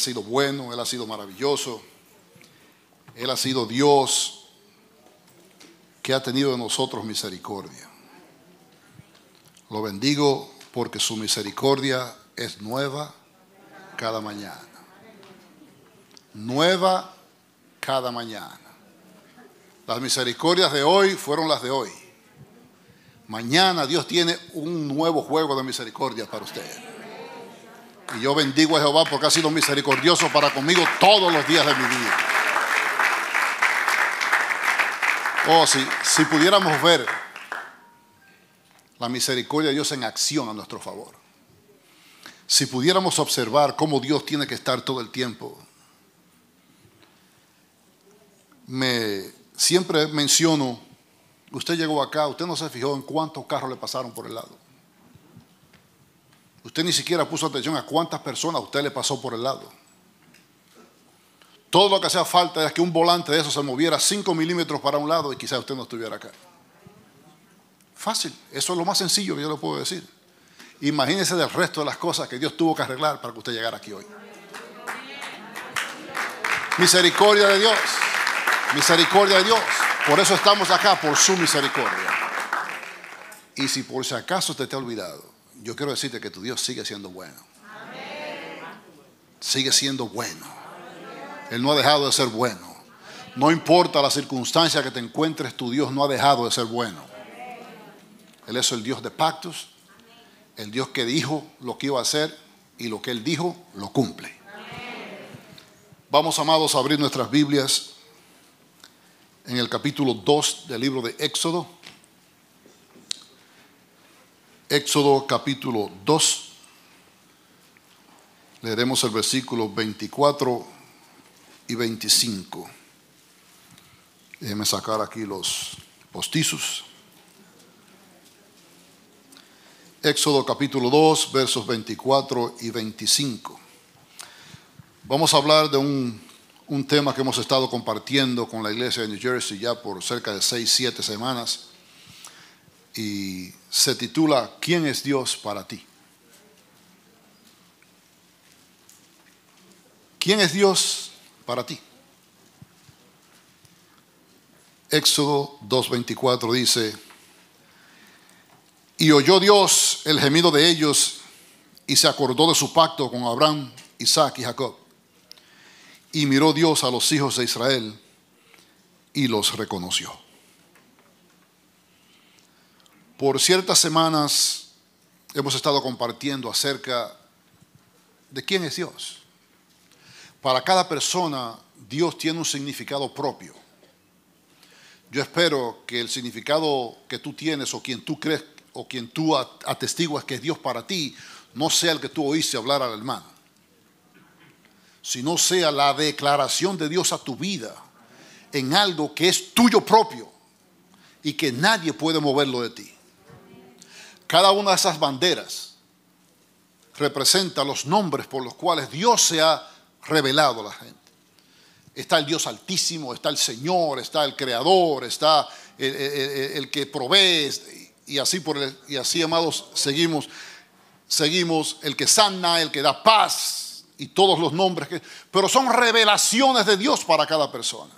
Ha sido bueno, Él ha sido maravilloso. Él ha sido Dios que ha tenido de nosotros misericordia. Lo bendigo porque su misericordia es nueva cada mañana. Nueva cada mañana. Las misericordias de hoy fueron las de hoy. Mañana Dios tiene un nuevo juego de misericordia para ustedes. Y yo bendigo a Jehová porque ha sido misericordioso para conmigo todos los días de mi vida. Oh, si, si pudiéramos ver la misericordia de Dios en acción a nuestro favor. Si pudiéramos observar cómo Dios tiene que estar todo el tiempo. Me siempre menciono, usted llegó acá, usted no se fijó en cuántos carros le pasaron por el lado. Usted ni siquiera puso atención a cuántas personas usted le pasó por el lado. Todo lo que hacía falta es que un volante de eso se moviera 5 milímetros para un lado y quizás usted no estuviera acá. Fácil, eso es lo más sencillo que yo le puedo decir. Imagínese del resto de las cosas que Dios tuvo que arreglar para que usted llegara aquí hoy. Misericordia de Dios, misericordia de Dios. Por eso estamos acá, por su misericordia. Y si por si acaso te te ha olvidado, yo quiero decirte que tu Dios sigue siendo bueno. Sigue siendo bueno. Él no ha dejado de ser bueno. No importa la circunstancia que te encuentres, tu Dios no ha dejado de ser bueno. Él es el Dios de pactos, el Dios que dijo lo que iba a hacer y lo que Él dijo lo cumple. Vamos, amados, a abrir nuestras Biblias en el capítulo 2 del libro de Éxodo. Éxodo capítulo 2. Leeremos el versículo 24 y 25. Déjeme sacar aquí los postizos. Éxodo capítulo 2, versos 24 y 25. Vamos a hablar de un, un, tema que hemos estado compartiendo con la iglesia de New Jersey ya por cerca de 6, 7 semanas y se titula ¿Quién es Dios para ti? ¿Quién es Dios para ti? Éxodo 2.24 dice, y oyó Dios el gemido de ellos y se acordó de su pacto con Abraham, Isaac y Jacob. Y miró Dios a los hijos de Israel y los reconoció. Por ciertas semanas hemos estado compartiendo acerca de quién es Dios. Para cada persona Dios tiene un significado propio. Yo espero que el significado que tú tienes o quien tú crees o quien tú atestiguas que es Dios para ti, no sea el que tú oíste hablar al hermano, sino sea la declaración de Dios a tu vida en algo que es tuyo propio y que nadie puede moverlo de ti. Cada una de esas banderas representa los nombres por los cuales Dios se ha revelado a la gente. Está el Dios altísimo, está el Señor, está el Creador, está el, el que provee, y así, por y así, amados, seguimos, seguimos el que sana, el que da paz y todos los nombres que, pero son revelaciones de Dios para cada persona.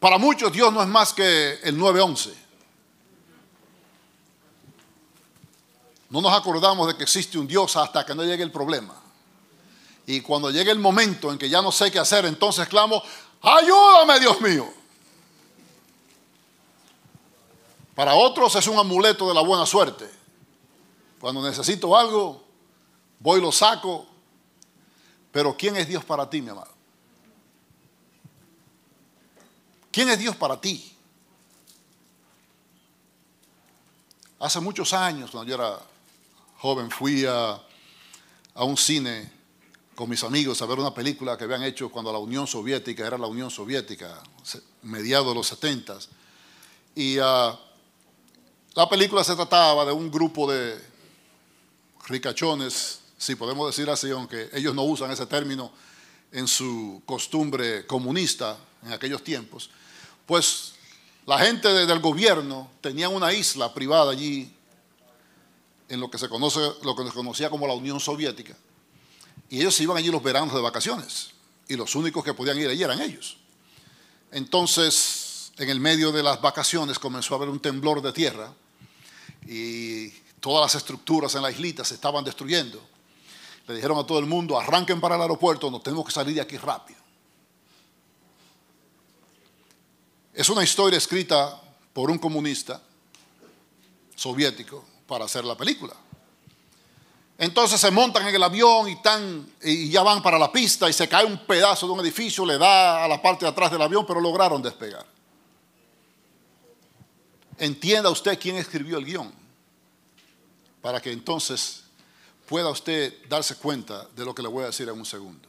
Para muchos Dios no es más que el 911. No nos acordamos de que existe un Dios hasta que no llegue el problema. Y cuando llegue el momento en que ya no sé qué hacer, entonces clamo, ayúdame Dios mío. Para otros es un amuleto de la buena suerte. Cuando necesito algo, voy y lo saco. Pero ¿quién es Dios para ti, mi amado? ¿Quién es Dios para ti? Hace muchos años, cuando yo era joven, fui a, a un cine con mis amigos a ver una película que habían hecho cuando la Unión Soviética era la Unión Soviética, mediados de los 70 y uh, la película se trataba de un grupo de ricachones, si podemos decir así, aunque ellos no usan ese término en su costumbre comunista en aquellos tiempos. Pues la gente del gobierno tenía una isla privada allí en lo que se conoce, lo que se conocía como la Unión Soviética. Y ellos iban allí los veranos de vacaciones. Y los únicos que podían ir allí eran ellos. Entonces, en el medio de las vacaciones comenzó a haber un temblor de tierra y todas las estructuras en la islita se estaban destruyendo. Le dijeron a todo el mundo, arranquen para el aeropuerto, nos tenemos que salir de aquí rápido. Es una historia escrita por un comunista soviético para hacer la película. Entonces se montan en el avión y, y ya van para la pista y se cae un pedazo de un edificio, le da a la parte de atrás del avión, pero lograron despegar. Entienda usted quién escribió el guion, para que entonces pueda usted darse cuenta de lo que le voy a decir en un segundo.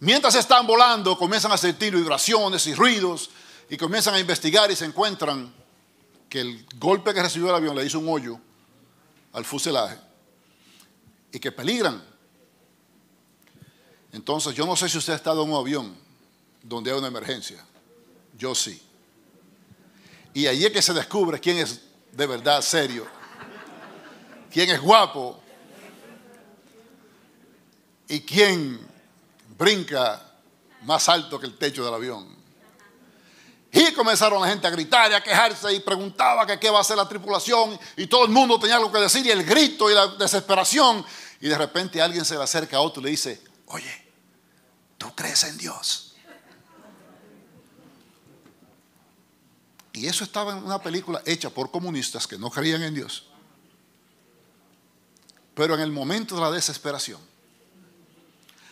Mientras están volando, comienzan a sentir vibraciones y ruidos y comienzan a investigar y se encuentran que el golpe que recibió el avión le hizo un hoyo al fuselaje y que peligran. Entonces, yo no sé si usted ha estado en un avión donde hay una emergencia. Yo sí. Y allí es que se descubre quién es de verdad serio, quién es guapo y quién brinca más alto que el techo del avión. Y comenzaron la gente a gritar y a quejarse y preguntaba que qué va a hacer la tripulación y todo el mundo tenía algo que decir y el grito y la desesperación. Y de repente alguien se le acerca a otro y le dice, oye, ¿tú crees en Dios? Y eso estaba en una película hecha por comunistas que no creían en Dios. Pero en el momento de la desesperación,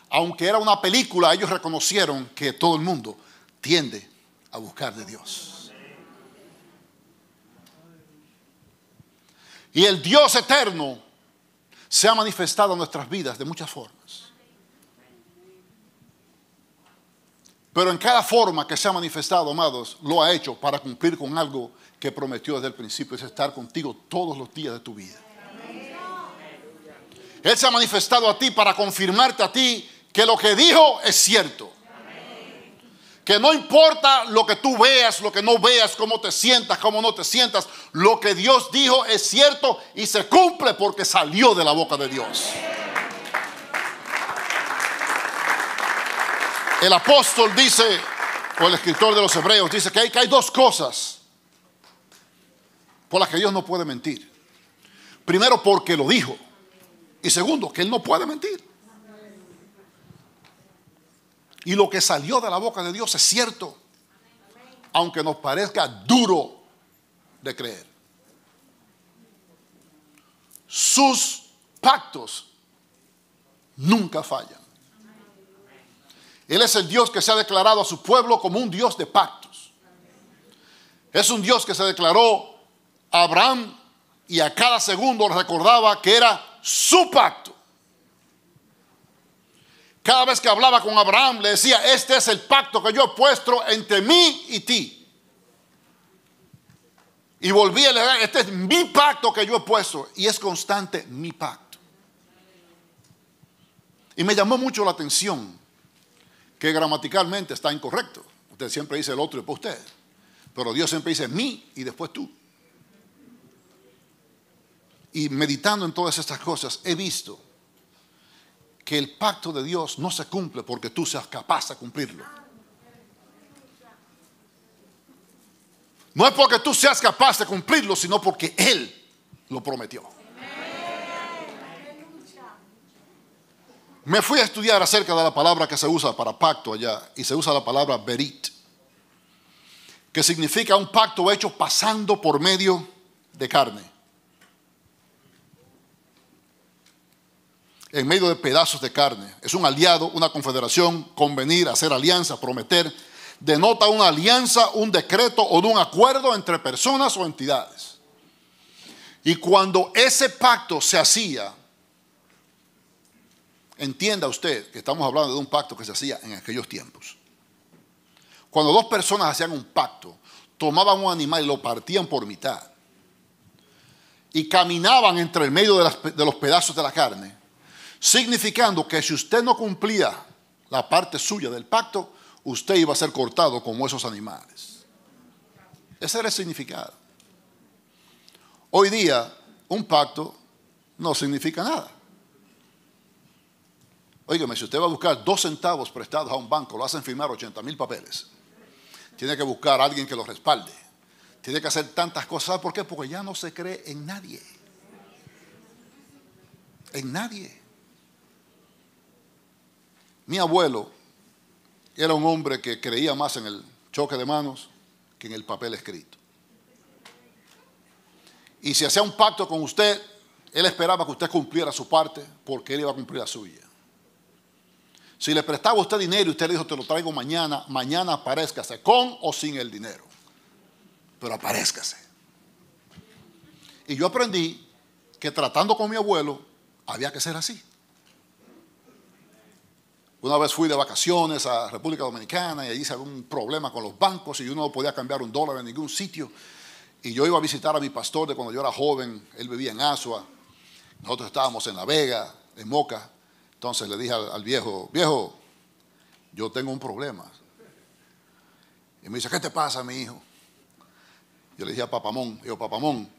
aunque era una película, ellos reconocieron que todo el mundo tiende a buscar de Dios. Y el Dios eterno se ha manifestado en nuestras vidas de muchas formas. Pero en cada forma que se ha manifestado, amados, lo ha hecho para cumplir con algo que prometió desde el principio, es estar contigo todos los días de tu vida. Él se ha manifestado a ti para confirmarte a ti que lo que dijo es cierto. Que no importa lo que tú veas, lo que no veas, cómo te sientas, cómo no te sientas, lo que Dios dijo es cierto y se cumple porque salió de la boca de Dios. El apóstol dice, o el escritor de los hebreos dice que hay, que hay dos cosas por las que Dios no puede mentir. Primero porque lo dijo. Y segundo, que Él no puede mentir. Y lo que salió de la boca de Dios es cierto, aunque nos parezca duro de creer. Sus pactos nunca fallan. Él es el Dios que se ha declarado a su pueblo como un Dios de pactos. Es un Dios que se declaró a Abraham y a cada segundo recordaba que era su pacto. Cada vez que hablaba con Abraham le decía, este es el pacto que yo he puesto entre mí y ti. Y volví a leer, este es mi pacto que yo he puesto. Y es constante mi pacto. Y me llamó mucho la atención que gramaticalmente está incorrecto. Usted siempre dice el otro después usted. Pero Dios siempre dice mí y después tú. Y meditando en todas estas cosas, he visto que el pacto de Dios no se cumple porque tú seas capaz de cumplirlo. No es porque tú seas capaz de cumplirlo, sino porque Él lo prometió. Me fui a estudiar acerca de la palabra que se usa para pacto allá y se usa la palabra berit, que significa un pacto hecho pasando por medio de carne. En medio de pedazos de carne. Es un aliado, una confederación, convenir, hacer alianza, prometer. Denota una alianza, un decreto o un acuerdo entre personas o entidades. Y cuando ese pacto se hacía, entienda usted que estamos hablando de un pacto que se hacía en aquellos tiempos. Cuando dos personas hacían un pacto, tomaban un animal y lo partían por mitad y caminaban entre el medio de, de los pedazos de la carne significando que si usted no cumplía la parte suya del pacto, usted iba a ser cortado como esos animales. Ese era el significado. Hoy día, un pacto no significa nada. Óigame, si usted va a buscar dos centavos prestados a un banco, lo hacen firmar 80 mil papeles. Tiene que buscar a alguien que lo respalde. Tiene que hacer tantas cosas. ¿Sabe por qué? Porque ya no se cree en nadie. En nadie. Mi abuelo era un hombre que creía más en el choque de manos que en el papel escrito. Y si hacía un pacto con usted, él esperaba que usted cumpliera su parte porque él iba a cumplir la suya. Si le prestaba usted dinero y usted le dijo, te lo traigo mañana, mañana aparezcase con o sin el dinero. Pero aparezcase. Y yo aprendí que tratando con mi abuelo había que ser así. Una vez fui de vacaciones a República Dominicana y allí se había un problema con los bancos y uno no podía cambiar un dólar en ningún sitio. Y yo iba a visitar a mi pastor de cuando yo era joven, él vivía en Asua, nosotros estábamos en La Vega, en Moca. Entonces le dije al, viejo, viejo, yo tengo un problema. Y me dice, ¿qué te pasa, mi hijo? Yo le dije a Papamón, digo, Papamón,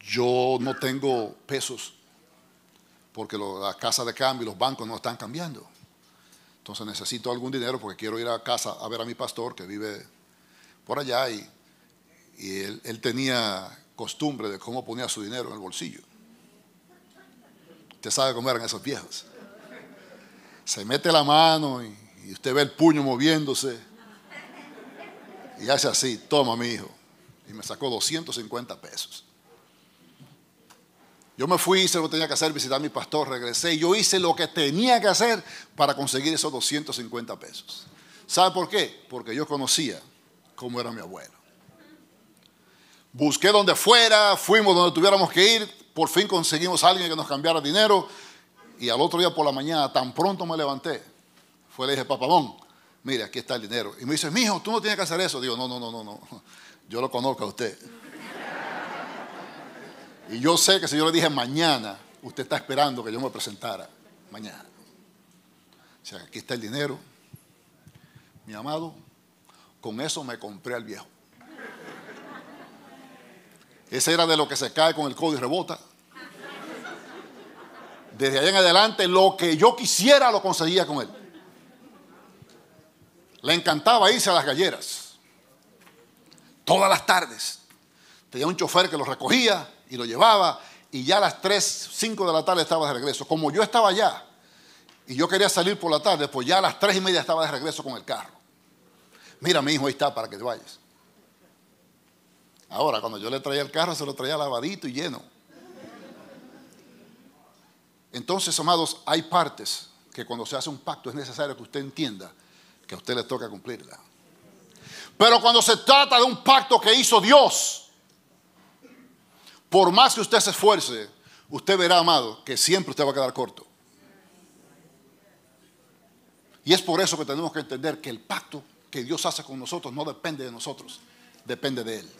yo no tengo pesos porque la casa de cambio y los bancos no están cambiando. Entonces necesito algún dinero porque quiero ir a casa a ver a mi pastor que vive por allá y y él, tenía costumbre de cómo ponía su dinero en el bolsillo. Usted sabe cómo eran esos viejos. Se mete la mano y, y usted ve el puño moviéndose y hace así, toma mi hijo. Y me sacó 250 pesos. Yo me fui, hice lo que tenía que hacer, visitar a mi pastor, regresé yo hice lo que tenía que hacer para conseguir esos 250 pesos. ¿Sabe por qué? Porque yo conocía cómo era mi abuelo. Busqué donde fuera, fuimos donde tuviéramos que ir, por fin conseguimos a alguien que nos cambiara dinero y al otro día por la mañana, tan pronto me levanté, fue le dije, papamón, mire, aquí está el dinero. Y me dice, mijo, tú no tienes que hacer eso. Digo, no, no, no, no, no, yo lo conozco a usted. Y yo sé que si yo le dije mañana, usted está esperando que yo me presentara mañana. O sea, aquí está el dinero. Mi amado, con eso me compré al viejo. Ese era de lo que se cae con el codo y rebota. Desde allá en adelante, lo que yo quisiera lo conseguía con él. Le encantaba irse a las galleras. Todas las tardes. Tenía un chofer que lo recogía y lo llevaba. Y ya a las 3, 5 de la tarde estaba de regreso. Como yo estaba allá y yo quería salir por la tarde, pues ya a las 3 y media estaba de regreso con el carro. Mira, mi hijo, ahí está para que te vayas. Ahora, cuando yo le traía el carro, se lo traía lavadito y lleno. Entonces, amados, hay partes que cuando se hace un pacto es necesario que usted entienda que a usted le toca cumplirla. Pero cuando se trata de un pacto que hizo Dios, por más que usted se esfuerce, usted verá, amado, que siempre usted va a quedar corto. Y es por eso que tenemos que entender que el pacto que Dios hace con nosotros no depende de nosotros, depende de Él.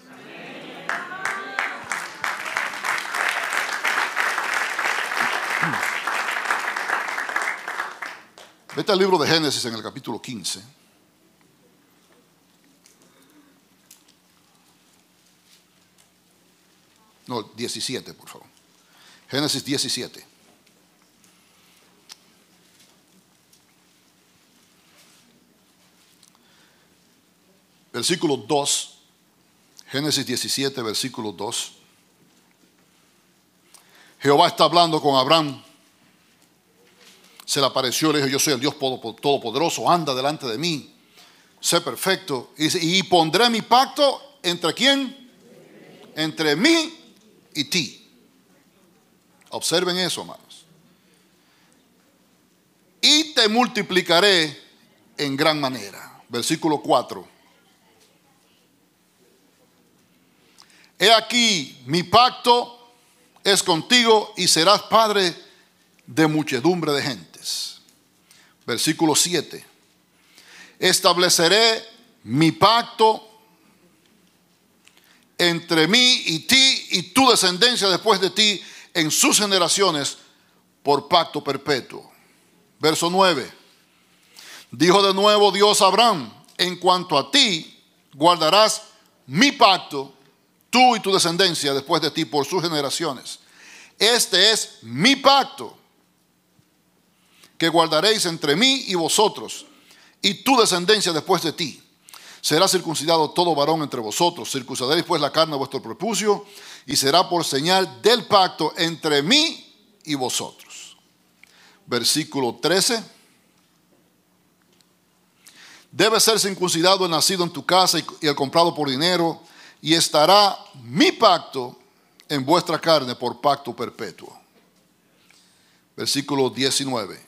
Vete al libro de Génesis en el capítulo 15. No, 17, por favor. Génesis 17. Versículo 2. Génesis 17, versículo 2. Jehová está hablando con Abraham se le apareció, le dijo, yo soy el Dios Todopoderoso, anda delante de mí, sé perfecto. Y, y pondré mi pacto entre quién? Entre mí y ti. Observen eso, hermanos. Y te multiplicaré en gran manera. Versículo 4. He aquí, mi pacto es contigo y serás padre de muchedumbre de gente. Versículo 7. Estableceré mi pacto entre mí y ti y tu descendencia después de ti en sus generaciones por pacto perpetuo. Verso 9. Dijo de nuevo Dios a Abraham, en cuanto a ti, guardarás mi pacto, tú y tu descendencia después de ti por sus generaciones. Este es mi pacto que guardaréis entre mí y vosotros, y tu descendencia después de ti. Será circuncidado todo varón entre vosotros. Circuncidaréis pues la carne de vuestro prepucio, y será por señal del pacto entre mí y vosotros. Versículo 13. Debe ser circuncidado el nacido en tu casa y el comprado por dinero, y estará mi pacto en vuestra carne por pacto perpetuo. Versículo 19.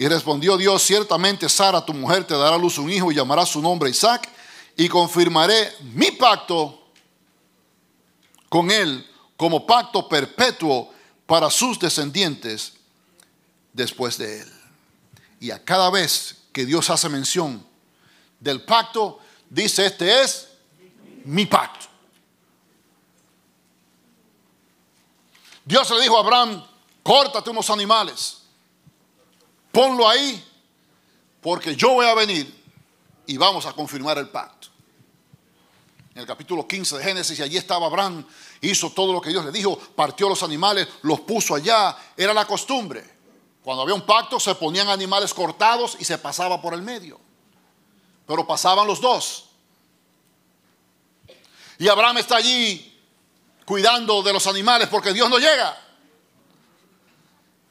Y respondió Dios, ciertamente Sara, tu mujer, te dará a luz un hijo y llamará su nombre Isaac, y confirmaré mi pacto con él como pacto perpetuo para sus descendientes después de él. Y a cada vez que Dios hace mención del pacto, dice, este es mi pacto. Dios le dijo a Abraham, córtate unos animales, ponlo ahí, porque yo voy a venir y vamos a confirmar el pacto. En el capítulo 15 de Génesis, y allí estaba Abraham, hizo todo lo que Dios le dijo, partió los animales, los puso allá, era la costumbre. Cuando había un pacto se ponían animales cortados y se pasaba por el medio. Pero pasaban los dos. Y Abraham está allí cuidando de los animales porque Dios no llega.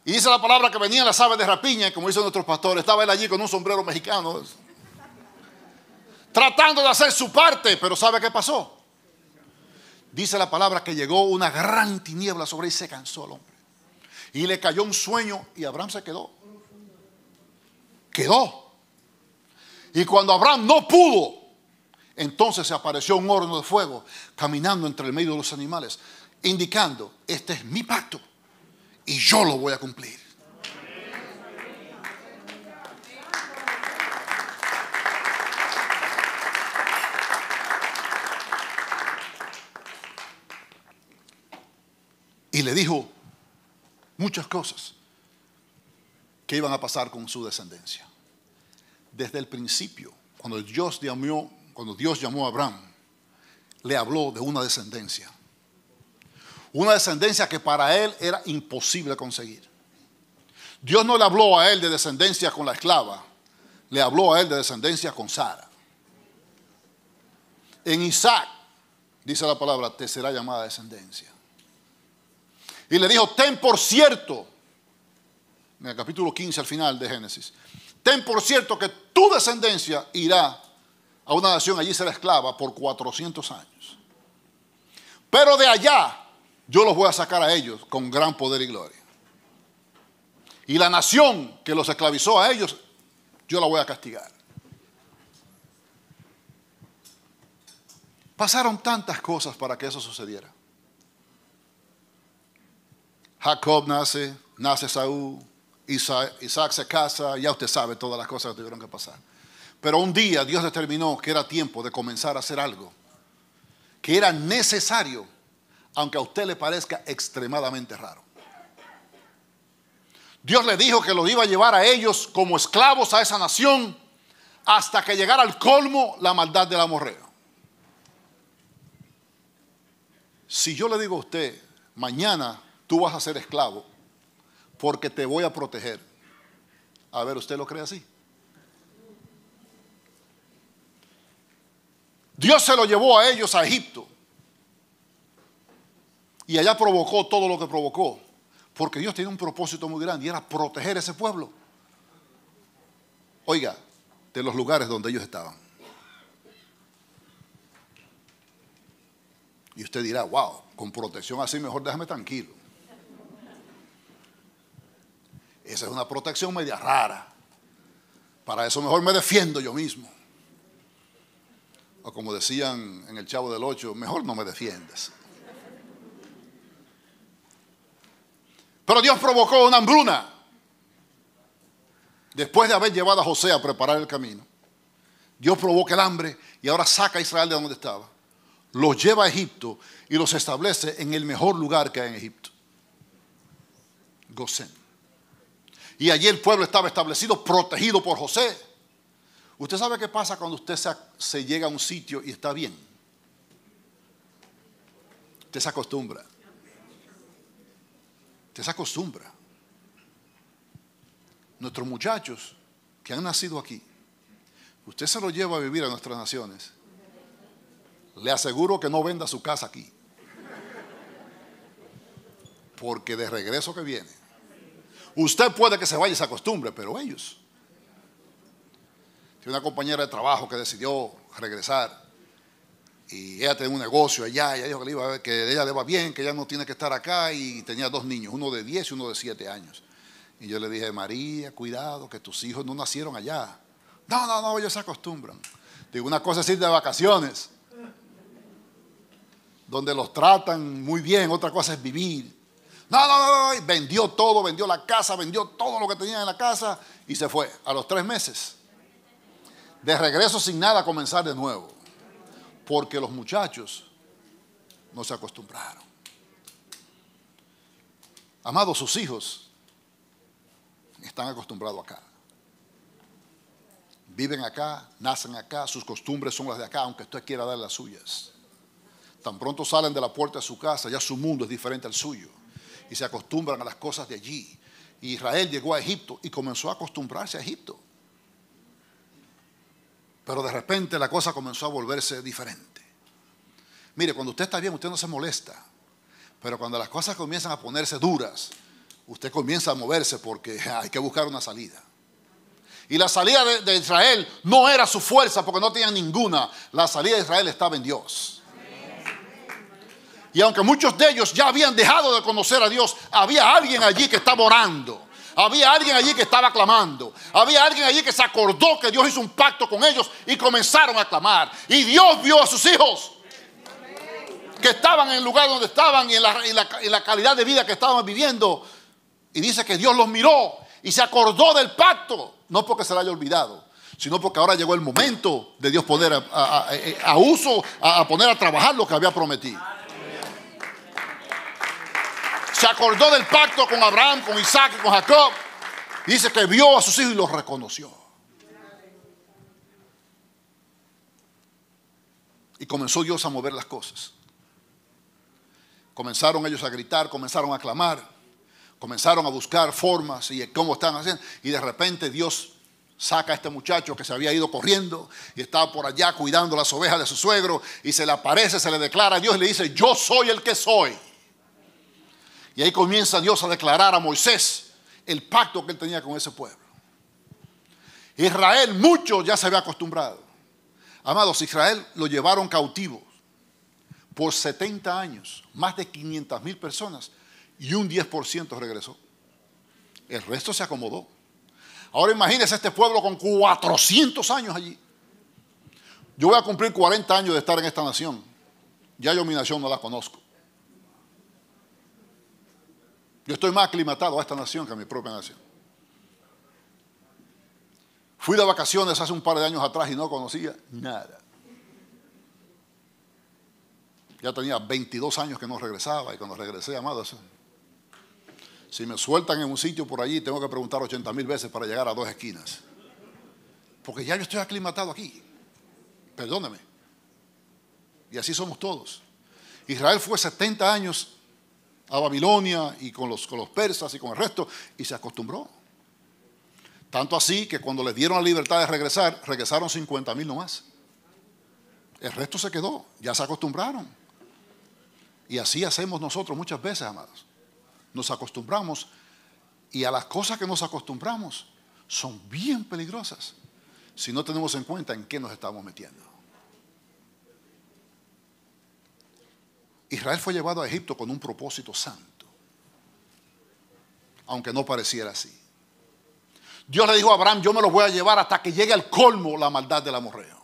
Y dice la palabra que venían las aves de rapiña, como dicen nuestros pastores. Estaba él allí con un sombrero mexicano, tratando de hacer su parte, pero ¿sabe qué pasó? Dice la palabra que llegó una gran tiniebla sobre él y se cansó el hombre. Y le cayó un sueño y Abraham se quedó. Quedó. Y cuando Abraham no pudo entonces se apareció un horno de fuego caminando entre el medio de los animales, indicando, este es mi pacto y yo lo voy a cumplir. Y le dijo muchas cosas que iban a pasar con su descendencia. Desde el principio, cuando Dios llamó cuando Dios llamó a Abraham, le habló de una descendencia. Una descendencia que para él era imposible conseguir. Dios no le habló a él de descendencia con la esclava, le habló a él de descendencia con Sara. En Isaac, dice la palabra, te será llamada descendencia. Y le dijo, ten por cierto, en el capítulo 15 al final de Génesis, ten por cierto que tu descendencia irá a una nación, allí será esclava por 400 años. Pero de allá yo los voy a sacar a ellos con gran poder y gloria. Y la nación que los esclavizó a ellos, yo la voy a castigar. Pasaron tantas cosas para que eso sucediera. Jacob nace, nace Saúl, Isaac, se casa, ya usted sabe todas las cosas que tuvieron que pasar. Pero un día Dios determinó que era tiempo de comenzar a hacer algo, que era necesario, aunque a usted le parezca extremadamente raro. Dios le dijo que lo iba a llevar a ellos como esclavos a esa nación hasta que llegara al colmo la maldad del amorreo. Si yo le digo a usted, mañana tú vas a ser esclavo porque te voy a proteger, a ver, ¿usted lo cree así? Dios se lo llevó a ellos a Egipto. Y allá provocó todo lo que provocó. Porque Dios tenía un propósito muy grande y era proteger ese pueblo. Oiga, de los lugares donde ellos estaban. Y usted dirá, wow, con protección así mejor déjame tranquilo. Esa es una protección media rara. Para eso mejor me defiendo yo mismo o como decían en el Chavo del Ocho, mejor no me defiendas. Pero Dios provocó una hambruna después de haber llevado a José a preparar el camino. Dios provoca el hambre y ahora saca a Israel de donde estaba. Los lleva a Egipto y los establece en el mejor lugar que hay en Egipto. Gosén. Y allí el pueblo estaba establecido, protegido por José. ¿Usted sabe qué pasa cuando usted se, llega a un sitio y está bien? Usted se acostumbra. Usted se acostumbra. nuestros muchachos que han nacido aquí, usted se los lleva a vivir a nuestras naciones, le aseguro que no venda su casa aquí. Porque de regreso que viene, usted puede que se vaya y se acostumbre, pero ellos. Tiene una compañera de trabajo que decidió regresar y ella tenía un negocio allá, ella dijo que, le iba, que ella le va bien, que ella no tiene que estar acá y tenía dos niños, uno de 10 y uno de 7 años. Y yo le dije, María, cuidado, que tus hijos no nacieron allá. No, no, no, ellos se acostumbran. Digo, una cosa es ir de vacaciones, donde los tratan muy bien, otra cosa es vivir. No, no, no, no, vendió todo, vendió la casa, vendió todo lo que tenía en la casa y se fue a los tres meses. De regreso sin nada, comenzar de nuevo porque los muchachos no se acostumbraron. Amados, sus hijos están acostumbrados acá. Viven acá, nacen acá, sus costumbres son las de acá, aunque usted quiera dar las suyas. Tan pronto salen de la puerta de su casa, ya su mundo es diferente al suyo. Y se acostumbran a las cosas de allí. Israel llegó a Egipto y comenzó a acostumbrarse a Egipto. Pero de repente la cosa comenzó a volverse diferente. Mire, cuando usted está bien, usted no se molesta. Pero cuando las cosas comienzan a ponerse duras, usted comienza a moverse porque hay que buscar una salida. Y la salida de, Israel no era su fuerza porque no tenía ninguna. La salida de Israel estaba en Dios. Y aunque muchos de ellos ya habían dejado de conocer a Dios, había alguien allí que estaba orando. Había alguien allí que estaba clamando. Había alguien allí que se acordó que Dios hizo un pacto con ellos y comenzaron a clamar. Y Dios vio a sus hijos que estaban en el lugar donde estaban y en la, calidad de vida que estaban viviendo. Y dice que Dios los miró y se acordó del pacto. No porque se le haya olvidado, sino porque ahora llegó el momento de Dios poner a, a uso, a poner a trabajar lo que había prometido se acordó del pacto con Abraham, con Isaac y con Jacob. Dice que vio a sus hijos y los reconoció. Y comenzó Dios a mover las cosas. Comenzaron ellos a gritar, comenzaron a clamar, comenzaron a buscar formas y cómo están haciendo. Y de repente Dios saca a este muchacho que se había ido corriendo y estaba por allá cuidando las ovejas de su suegro y se le aparece, se le declara a Dios y le dice, yo soy el que soy. Y ahí comienza Dios a declarar a Moisés el pacto que él tenía con ese pueblo. Israel, mucho ya se había acostumbrado. Amados, Israel lo llevaron cautivo por 70 años, más de 500 mil personas, y un 10% regresó. El resto se acomodó. Ahora imagínense este pueblo con 400 años allí. Yo voy a cumplir 40 años de estar en esta nación. Ya yo mi nación no la conozco. Yo estoy más aclimatado a esta nación que a mi propia nación. Fui de vacaciones hace un par de años atrás y no conocía nada. Ya tenía 22 años que no regresaba y cuando regresé, amado, si me sueltan en un sitio por allí, tengo que preguntar 80 mil veces para llegar a dos esquinas. Porque ya yo estoy aclimatado aquí. Perdóneme. Y así somos todos. Israel fue 70 años a Babilonia y con los, con los persas y con el resto, y se acostumbró. Tanto así que cuando les dieron la libertad de regresar, regresaron 50 mil nomás. El resto se quedó, ya se acostumbraron. Y así hacemos nosotros muchas veces, amados. Nos acostumbramos y a las cosas que nos acostumbramos son bien peligrosas si no tenemos en cuenta en qué nos estamos metiendo. Israel fue llevado a Egipto con un propósito santo, aunque no pareciera así. Dios le dijo a Abraham, yo me lo voy a llevar hasta que llegue al colmo la maldad del amorreo.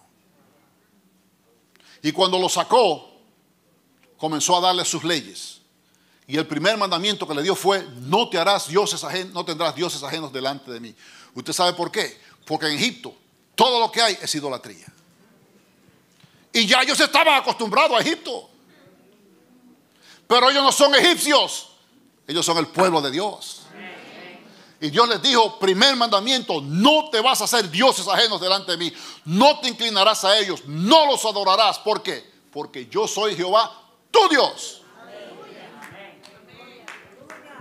Y cuando lo sacó, comenzó a darle sus leyes. Y el primer mandamiento que le dio fue, no te harás dioses ajenos, no tendrás dioses ajenos delante de mí. ¿Usted sabe por qué? Porque en Egipto todo lo que hay es idolatría. Y ya ellos estaban acostumbrados a Egipto. Pero ellos no son egipcios, ellos son el pueblo de Dios. Y Dios les dijo, primer mandamiento, no te vas a hacer dioses ajenos delante de mí, no te inclinarás a ellos, no los adorarás. ¿Por qué? Porque yo soy Jehová, tu Dios.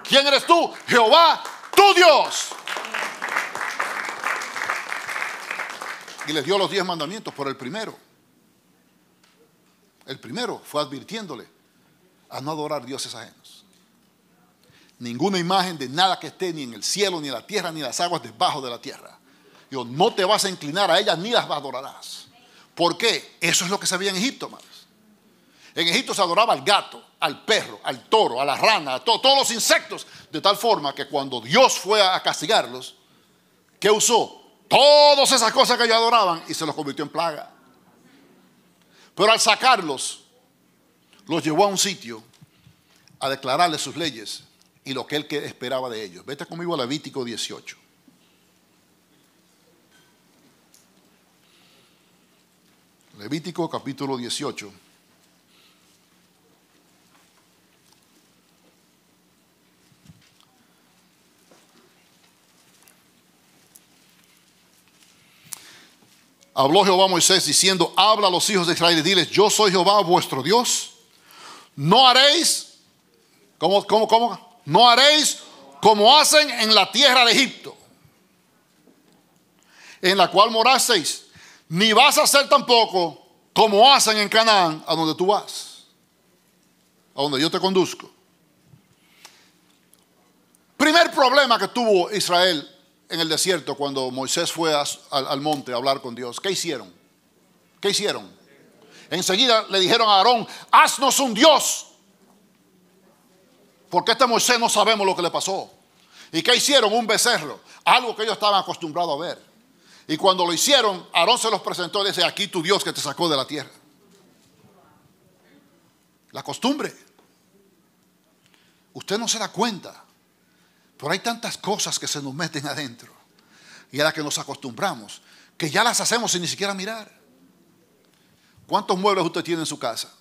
¿Quién eres tú? Jehová, tu Dios. y les dio los diez mandamientos, por el primero. El primero fue advirtiéndole a no adorar dioses ajenos. Ninguna imagen de nada que esté ni en el cielo, ni en la tierra, ni en las aguas debajo de la tierra. Yo no te vas a inclinar a ellas ni las adorarás. ¿Por qué? Eso es lo que se en Egipto, hermanos. En Egipto se adoraba al gato, al perro, al toro, a la rana, a todos los insectos, de tal forma que cuando Dios fue a castigarlos, ¿qué usó? Todas esas cosas que ellos adoraban y se los convirtió en plaga. Pero al sacarlos, los llevó a un sitio a declararles sus leyes y lo que él esperaba de ellos. Vete conmigo a Levítico 18. Levítico capítulo 18. Habló Jehová a Moisés diciendo, habla a los hijos de Israel y diles, yo soy Jehová vuestro Dios. No haréis, ¿cómo, cómo, cómo? No haréis como hacen en la tierra de Egipto, en la cual morasteis, ni vas a hacer tampoco como hacen en Canaán, a donde tú vas, a donde yo te conduzco. Primer problema que tuvo Israel en el desierto cuando Moisés fue al, monte a hablar con Dios, ¿qué hicieron? ¿Qué hicieron? Enseguida le dijeron a Aarón, haznos un Dios. Porque este Moisés no sabemos lo que le pasó. ¿Y qué hicieron? Un becerro, algo que ellos estaban acostumbrados a ver. Y cuando lo hicieron, Aarón se los presentó y dice, aquí tu Dios que te sacó de la tierra. La costumbre. Usted no se da cuenta pero hay tantas cosas que se nos meten adentro y a las que nos acostumbramos, que ya las hacemos sin ni siquiera mirar. ¿Cuántos muebles usted tiene en su casa?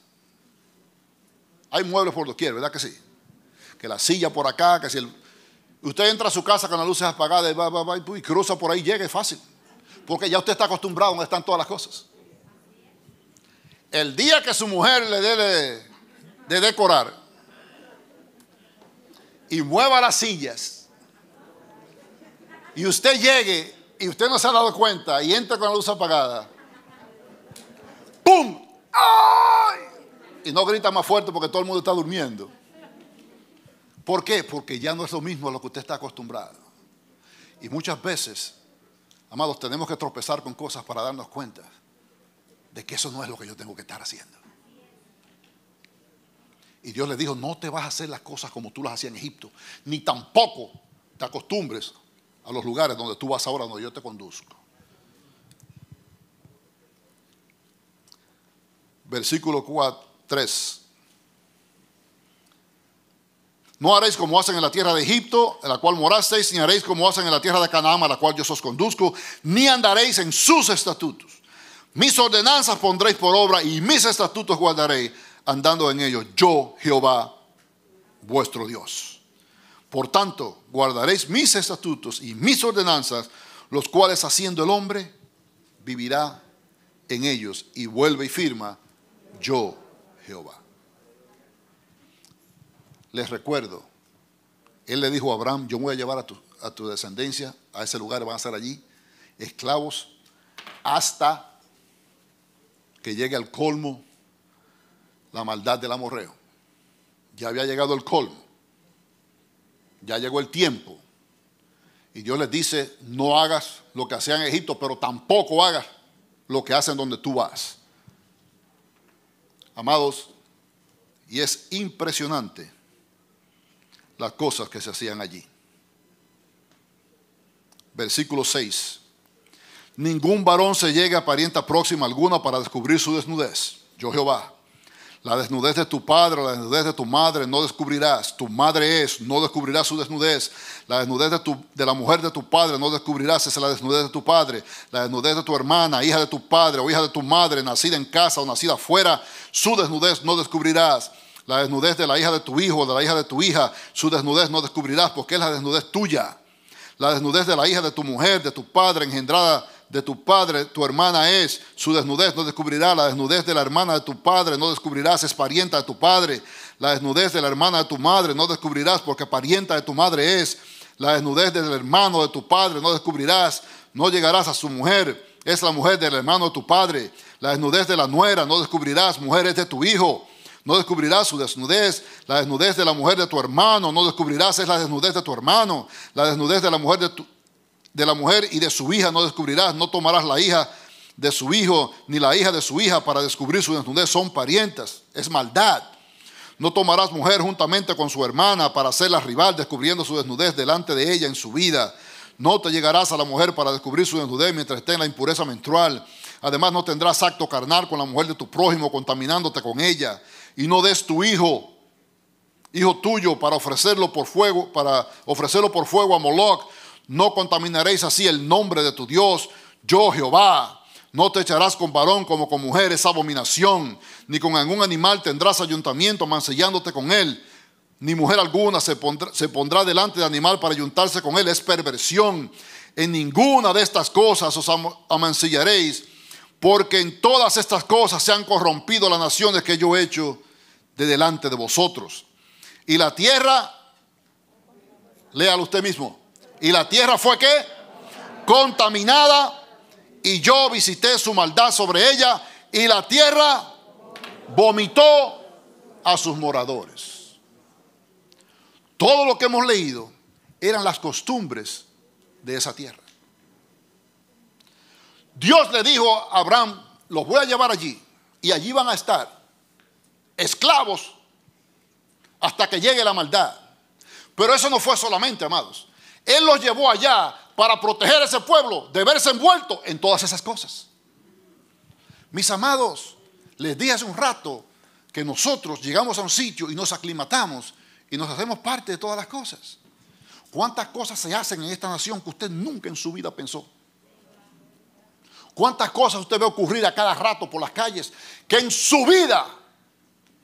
Hay muebles por doquier, ¿verdad que sí? Que la silla por acá, que si el... usted entra a su casa con las luces apagadas y, va, y cruza por ahí, llega, es fácil. Porque ya usted está acostumbrado a donde están todas las cosas. El día que su mujer le dé de decorar, y mueva las sillas y usted llegue y usted no se ha dado cuenta y entra con la luz apagada, ¡pum! ¡Ay! Y no grita más fuerte porque todo el mundo está durmiendo. ¿Por qué? Porque ya no es lo mismo a lo que usted está acostumbrado. Y muchas veces, amados, tenemos que tropezar con cosas para darnos cuenta de que eso no es lo que yo tengo que estar haciendo. Y Dios le dijo, no te vas a hacer las cosas como tú las hacías en Egipto, ni tampoco te acostumbres a los lugares donde tú vas ahora, donde yo te conduzco. Versículo 4, 3. No haréis como hacen en la tierra de Egipto, en la cual morasteis, ni haréis como hacen en la tierra de Canaán, a la cual yo os conduzco, ni andaréis en sus estatutos. Mis ordenanzas pondréis por obra y mis estatutos guardaréis andando en ellos, yo Jehová, vuestro Dios. Por tanto, guardaréis mis estatutos y mis ordenanzas, los cuales haciendo el hombre, vivirá en ellos y vuelve y firma, yo Jehová. Les recuerdo, él le dijo a Abraham, yo voy a llevar a tu, descendencia a ese lugar, van a estar allí, esclavos, hasta que llegue al colmo la maldad del amorreo. Ya había llegado el colmo. Ya llegó el tiempo. Y Dios les dice, no hagas lo que hacían en Egipto, pero tampoco hagas lo que hacen donde tú vas. Amados, y es impresionante las cosas que se hacían allí. Versículo 6. Ningún varón se llega a parienta próxima alguna para descubrir su desnudez. Yo Jehová. La desnudez de tu padre, la desnudez de tu madre no descubrirás. Tu madre es, no descubrirás su desnudez. La desnudez de, la mujer de tu padre no descubrirás, esa es la desnudez de tu padre. La desnudez de tu hermana, hija de tu padre o hija de tu madre, nacida en casa o nacida fuera, su desnudez no descubrirás. La desnudez de la hija de tu hijo o de la hija de tu hija, su desnudez no descubrirás porque es la desnudez tuya. La desnudez de la hija de tu mujer, de tu padre, engendrada de tu padre, tu hermana es, su desnudez no descubrirá, la desnudez de la hermana de tu padre no descubrirás, es parienta de tu padre, la desnudez de la hermana de tu madre no descubrirás porque parienta de tu madre es, la desnudez del hermano de tu padre no descubrirás, no llegarás a su mujer, es la mujer del hermano de tu padre. La desnudez de la nuera no descubrirás, mujer es de tu hijo. No descubrirás su desnudez. La desnudez de la mujer de tu hermano no descubrirás, es la desnudez de tu hermano. La desnudez de la mujer de, tu, de la mujer y de su hija no descubrirás. No tomarás la hija de su hijo ni la hija de su hija para descubrir su desnudez. Son parientas. Es maldad. No tomarás mujer juntamente con su hermana para hacerla rival, descubriendo su desnudez delante de ella en su vida. No te llegarás a la mujer para descubrir su desnudez mientras esté en la impureza menstrual. Además, no tendrás acto carnal con la mujer de tu prójimo, contaminándote con ella. Y no des tu hijo, hijo tuyo, para ofrecerlo por fuego, para ofrecerlo por fuego a Moloch. No contaminaréis así el nombre de tu Dios, yo Jehová. No te echarás con varón como con mujer, es abominación. Ni con algún animal tendrás ayuntamiento mancillándote con él ni mujer alguna se pondrá, delante de animal para ayuntarse con él, es perversión. En ninguna de estas cosas os amancillaréis, porque en todas estas cosas se han corrompido las naciones que yo he hecho de delante de vosotros. Y la tierra, léalo usted mismo, y la tierra fue que contaminada, y yo visité su maldad sobre ella, y la tierra vomitó a sus moradores. Todo lo que hemos leído eran las costumbres de esa tierra. Dios le dijo a Abraham, los voy a llevar allí y allí van a estar esclavos hasta que llegue la maldad. Pero eso no fue solamente, amados. Él los llevó allá para proteger a ese pueblo de verse envuelto en todas esas cosas. Mis amados, les dije hace un rato que nosotros llegamos a un sitio y nos aclimatamos y nos hacemos parte de todas las cosas. ¿Cuántas cosas se hacen en esta nación que usted nunca en su vida pensó? ¿Cuántas cosas usted ve ocurrir a cada rato por las calles que en su vida,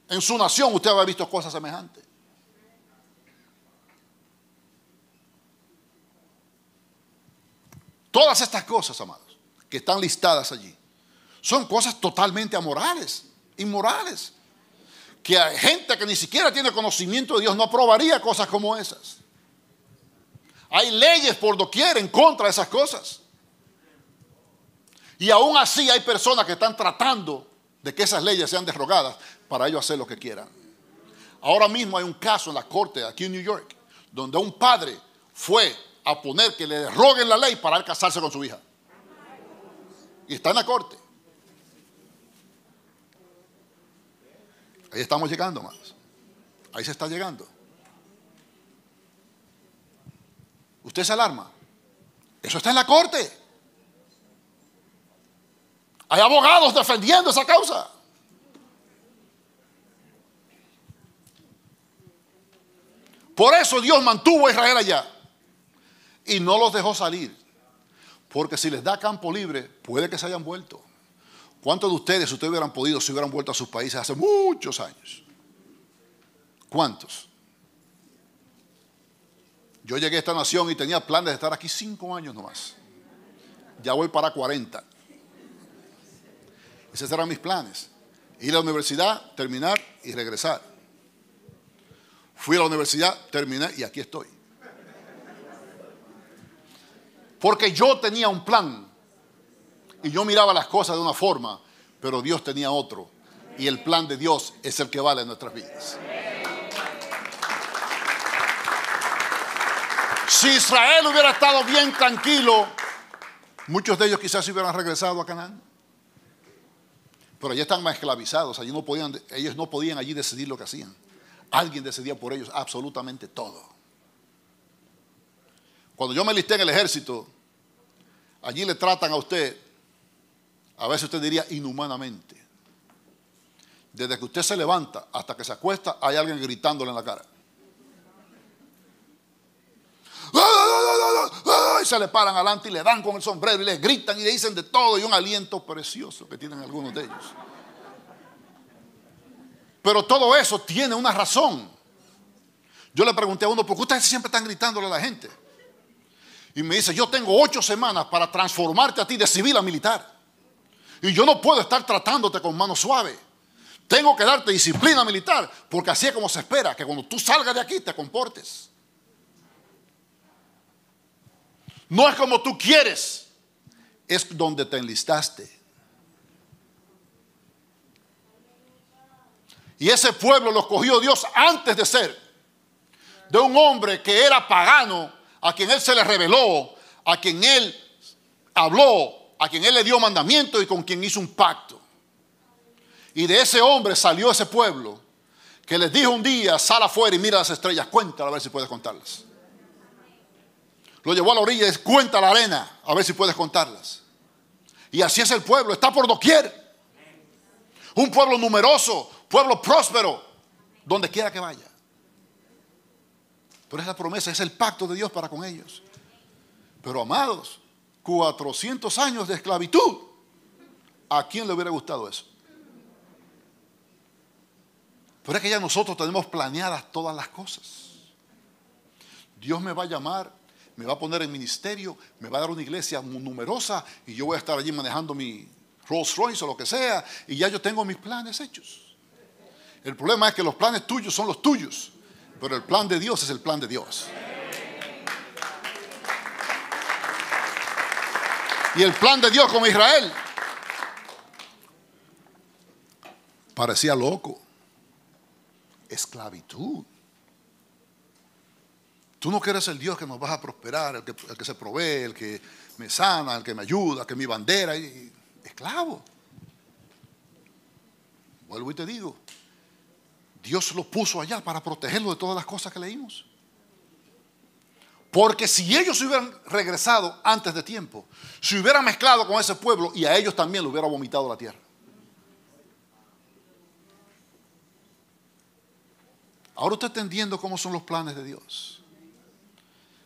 en su nación, usted había visto cosas semejantes? Todas estas cosas, amados, que están listadas allí, son cosas totalmente amorales, inmorales que hay gente que ni siquiera tiene conocimiento de Dios no aprobaría cosas como esas. Hay leyes por doquier en contra de esas cosas. Y aún así hay personas que están tratando de que esas leyes sean derrogadas para ellos hacer lo que quieran. Ahora mismo hay un caso en la corte aquí en New York donde un padre fue a poner que le derroguen la ley para casarse con su hija. Y está en la corte. Ahí estamos llegando, más. Ahí se está llegando. Usted se alarma. Eso está en la corte. Hay abogados defendiendo esa causa. Por eso Dios mantuvo a Israel allá y no los dejó salir. Porque si les da campo libre, puede que se hayan vuelto. ¿Cuántos de ustedes, ustedes hubieran podido, si hubieran vuelto a sus países hace muchos años? ¿Cuántos? Yo llegué a esta nación y tenía planes de estar aquí cinco años nomás. Ya voy para 40. Esos eran mis planes. Ir a la universidad, terminar y regresar. Fui a la universidad, terminé y aquí estoy. Porque yo tenía un plan y yo miraba las cosas de una forma, pero Dios tenía otro. Y el plan de Dios es el que vale en nuestras vidas. Si Israel hubiera estado bien tranquilo, muchos de ellos quizás hubieran regresado a Canaán. Pero allí están esclavizados, allí no podían, ellos no podían allí decidir lo que hacían. Alguien decidía por ellos absolutamente todo. Cuando yo me listé en el ejército, allí le tratan a usted a veces usted diría inhumanamente. Desde que usted se levanta hasta que se acuesta, hay alguien gritándole en la cara. Y se le paran adelante y le dan con el sombrero y le gritan y le dicen de todo y un aliento precioso que tienen algunos de ellos. Pero todo eso tiene una razón. Yo le pregunté a uno, ¿por qué ustedes siempre están gritándole a la gente? Y me dice, yo tengo ocho semanas para transformarte a ti de civil a militar. Y yo no puedo estar tratándote con mano suave. Tengo que darte disciplina militar, porque así es como se espera, que cuando tú salgas de aquí te comportes. No es como tú quieres, es donde te enlistaste. Y ese pueblo lo escogió Dios antes de ser de un hombre que era pagano, a quien Él se le reveló, a quien Él habló, a quien Él le dio mandamiento y con quien hizo un pacto. Y de ese hombre salió ese pueblo que les dijo un día, sal afuera y mira las estrellas, cuéntala a ver si puedes contarlas. Lo llevó a la orilla y cuenta la arena, a ver si puedes contarlas. Y así es el pueblo, está por doquier. Un pueblo numeroso, pueblo próspero, donde quiera que vaya. Pero esa promesa es el pacto de Dios para con ellos. Pero amados, 400 años de esclavitud. ¿A quién le hubiera gustado eso? Pero es que ya nosotros tenemos planeadas todas las cosas. Dios me va a llamar, me va a poner en ministerio, me va a dar una iglesia numerosa y yo voy a estar allí manejando mi Rolls Royce o lo que sea y ya yo tengo mis planes hechos. El problema es que los planes tuyos son los tuyos, pero el plan de Dios es el plan de Dios. Y el plan de Dios con Israel parecía loco. Esclavitud. Tú no quieres el Dios que nos vas a prosperar, el que, se provee, el que me sana, el que me ayuda, que mi bandera. Y, esclavo. Vuelvo y te digo, Dios lo puso allá para protegerlo de todas las cosas que leímos. Porque si ellos hubieran regresado antes de tiempo, se hubieran mezclado con ese pueblo y a ellos también lo hubiera vomitado la tierra. Ahora usted está entendiendo cómo son los planes de Dios.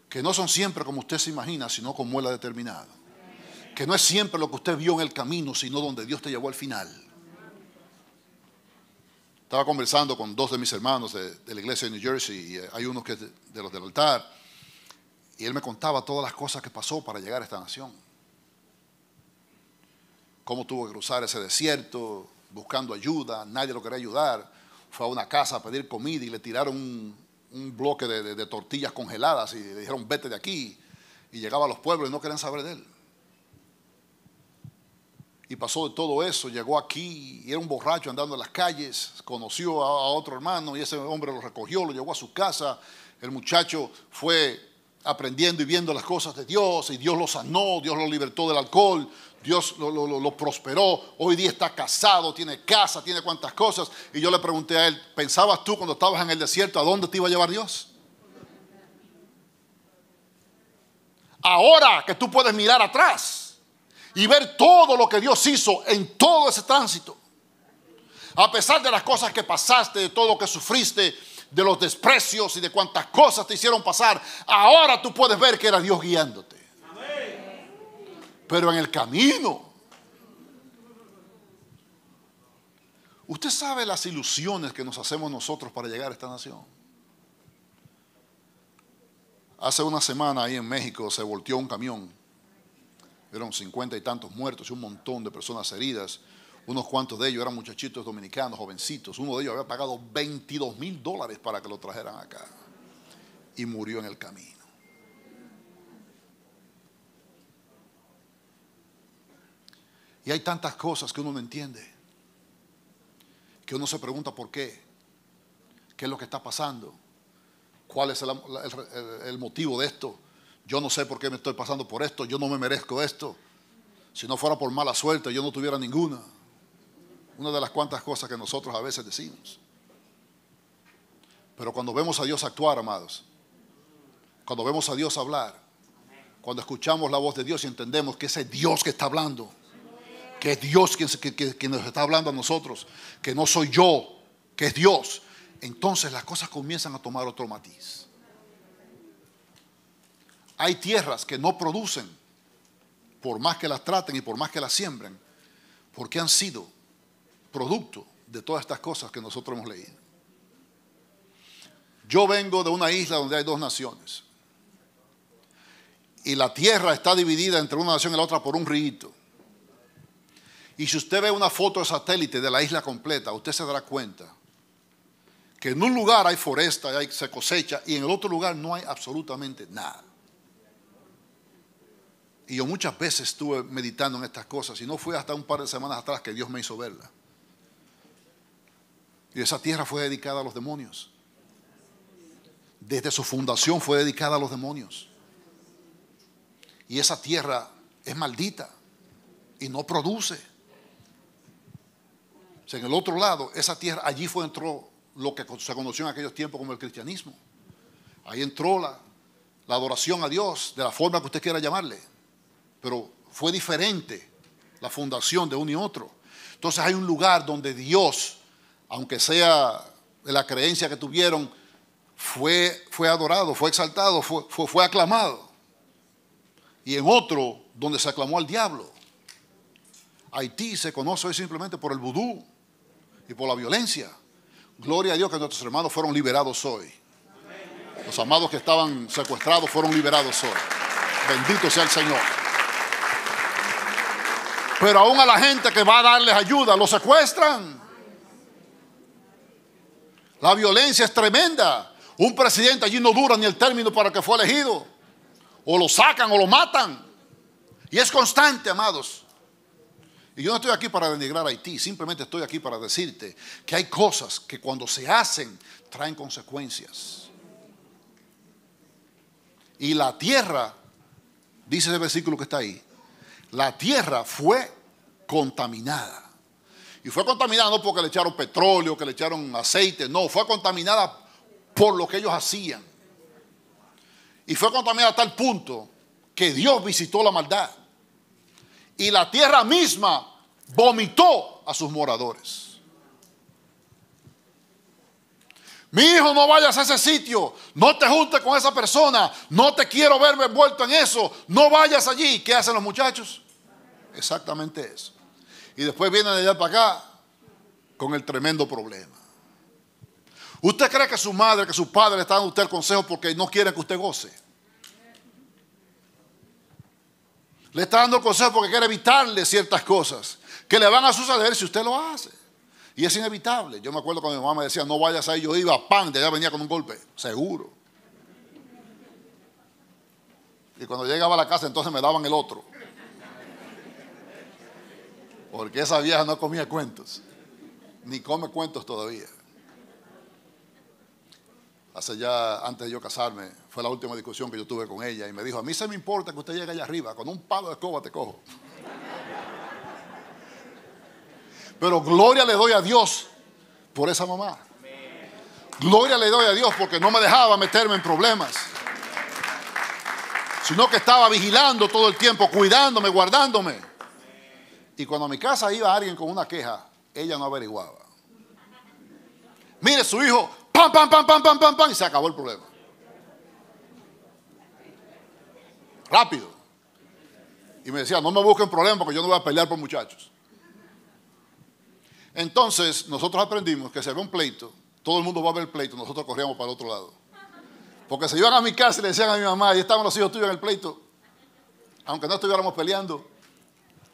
Que no son siempre como usted se imagina, sino como Él ha determinado. Que no es siempre lo que usted vio en el camino, sino donde Dios te llevó al final. Estaba conversando con dos de mis hermanos de, la iglesia de New Jersey y eh, hay uno que es de los del altar. Y él me contaba todas las cosas que pasó para llegar a esta nación. Cómo tuvo que cruzar ese desierto buscando ayuda, nadie lo quería ayudar. Fue a una casa a pedir comida y le tiraron un, bloque de, tortillas congeladas y le dijeron vete de aquí. Y llegaba a los pueblos y no querían saber de él. Y pasó de todo eso, llegó aquí y era un borracho andando en las calles, conoció a otro hermano y ese hombre lo recogió, lo llevó a su casa. El muchacho fue aprendiendo y viendo las cosas de Dios y Dios lo sanó, Dios lo libertó del alcohol, Dios lo, prosperó, hoy día está casado, tiene casa, tiene cuantas cosas. Y yo le pregunté a él, ¿pensabas tú cuando estabas en el desierto a dónde te iba a llevar Dios? Ahora que tú puedes mirar atrás y ver todo lo que Dios hizo en todo ese tránsito, a pesar de las cosas que pasaste, de todo lo que sufriste, de los desprecios y de cuántas cosas te hicieron pasar, ahora tú puedes ver que era Dios guiándote. Pero en el camino, usted sabe las ilusiones que nos hacemos nosotros para llegar a esta nación. Hace una semana ahí en México se volteó un camión. Eran cincuenta y tantos muertos y un montón de personas heridas. Unos cuantos de ellos eran muchachitos dominicanos, jovencitos. Uno de ellos había pagado 22 mil dólares para que lo trajeran acá. Y murió en el camino. Y hay tantas cosas que uno no entiende. Que uno se pregunta por qué. ¿Qué es lo que está pasando? ¿Cuál es el, el motivo de esto? Yo no sé por qué me estoy pasando por esto. Yo no me merezco esto. Si no fuera por mala suerte, yo no tuviera ninguna. Una de las cuantas cosas que nosotros a veces decimos. Pero cuando vemos a Dios actuar, amados, cuando vemos a Dios hablar, cuando escuchamos la voz de Dios y entendemos que ese Dios que está hablando, que es Dios quien, nos está hablando a nosotros, que no soy yo, que es Dios, entonces las cosas comienzan a tomar otro matiz. Hay tierras que no producen, por más que las traten y por más que las siembren, porque han sido producto de todas estas cosas que nosotros hemos leído. Yo vengo de una isla donde hay dos naciones. Y la tierra está dividida entre una nación y la otra por un río. Y si usted ve una foto de satélite de la isla completa, usted se dará cuenta que en un lugar hay foresta, hay, se cosecha, y en el otro lugar no hay absolutamente nada. Y yo muchas veces estuve meditando en estas cosas y no fue hasta un par de semanas atrás que Dios me hizo verla. Y esa tierra fue dedicada a los demonios. Desde su fundación fue dedicada a los demonios. Y esa tierra es maldita y no produce. en el otro lado, esa tierra, allí fue entró lo que se conoció en aquellos tiempos como el cristianismo. Ahí entró la, la adoración a Dios de la forma que usted quiera llamarle. Pero fue diferente la fundación de uno y otro. Entonces hay un lugar donde Dios, aunque sea de la creencia que tuvieron, fue, fue adorado, fue exaltado, fue, fue, fue aclamado. Y en otro, donde se aclamó al diablo. Haití se conoce hoy simplemente por el vudú y por la violencia. Gloria a Dios que nuestros hermanos fueron liberados hoy. Los amados que estaban secuestrados fueron liberados hoy. Bendito sea el Señor. Pero aún a la gente que va a darles ayuda, lo secuestran. La violencia es tremenda. Un presidente allí no dura ni el término para que fue elegido. O lo sacan o lo matan. Y es constante, amados. Y yo no estoy aquí para denigrar a Haití, simplemente estoy aquí para decirte que hay cosas que cuando se hacen traen consecuencias. Y la tierra, dice ese versículo que está ahí, la tierra fue contaminada. Y fue contaminada no porque le echaron petróleo, que le echaron aceite, no, fue contaminada por lo que ellos hacían. Y fue contaminada a tal punto que Dios visitó la maldad. Y la tierra misma vomitó a sus moradores. Mi hijo, no vayas a ese sitio. No te juntes con esa persona. No te quiero verme envuelto en eso. No vayas allí. ¿Qué hacen los muchachos? Exactamente eso. Y después vienen de allá para acá con el tremendo problema. ¿Usted cree que su madre, que su padre le están dando usted el consejo porque no quiere que usted goce? Le está dando el consejo porque quiere evitarle ciertas cosas que le van a suceder si usted lo hace. Y es inevitable. Yo me acuerdo cuando mi mamá me decía, no vayas ahí, yo iba, pan, de allá venía con un golpe, seguro. Y cuando llegaba a la casa entonces me daban el otro. Porque esa vieja no comía cuentos, ni come cuentos todavía. Hace ya, antes de yo casarme, fue la última discusión que yo tuve con ella y me dijo, a mí se me importa que usted llegue allá arriba, con un palo de escoba te cojo. Pero gloria le doy a Dios por esa mamá. Gloria le doy a Dios porque no me dejaba meterme en problemas. Sino que estaba vigilando todo el tiempo, cuidándome, guardándome. Y cuando a mi casa iba alguien con una queja, ella no averiguaba. Mire, su hijo, pam, pam, pam, pam, pam, pam, pam, y se acabó el problema. Rápido. Y me decía, no me busquen problemas porque yo no voy a pelear por muchachos. Entonces, nosotros aprendimos que si había un pleito, todo el mundo va a ver el pleito, nosotros corríamos para el otro lado. Porque se iban a mi casa y le decían a mi mamá, ahí estaban los hijos tuyos en el pleito, aunque no estuviéramos peleando,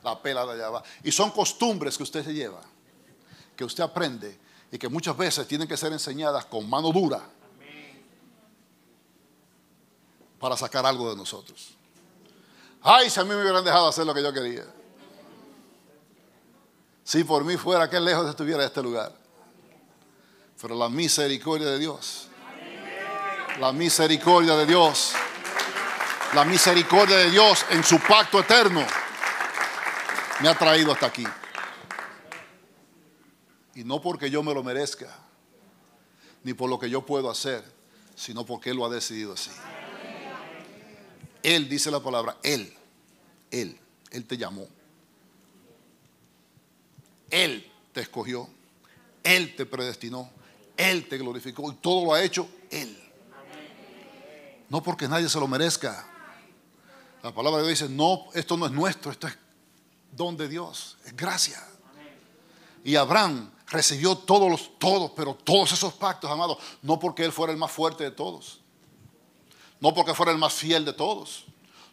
la pela de allá va. Y son costumbres que usted se lleva, que usted aprende y que muchas veces tienen que ser enseñadas con mano dura para sacar algo de nosotros. Ay, si a mí me hubieran dejado hacer lo que yo quería. Si por mí fuera, qué lejos estuviera este lugar. Pero la misericordia de Dios, la misericordia de Dios, la misericordia de Dios en su pacto eterno me ha traído hasta aquí. Y no porque yo me lo merezca, ni por lo que yo puedo hacer, sino porque Él lo ha decidido así. Él dice la palabra, Él, Él, Él te llamó. Él te escogió, Él te predestinó, Él te glorificó y todo lo ha hecho Él. No porque nadie se lo merezca. La palabra de Dios dice, no, esto no es nuestro, esto es don de Dios, es gracia. Y Abraham recibió todos los, todos, pero todos esos pactos, amados, no porque él fuera el más fuerte de todos, no porque fuera el más fiel de todos,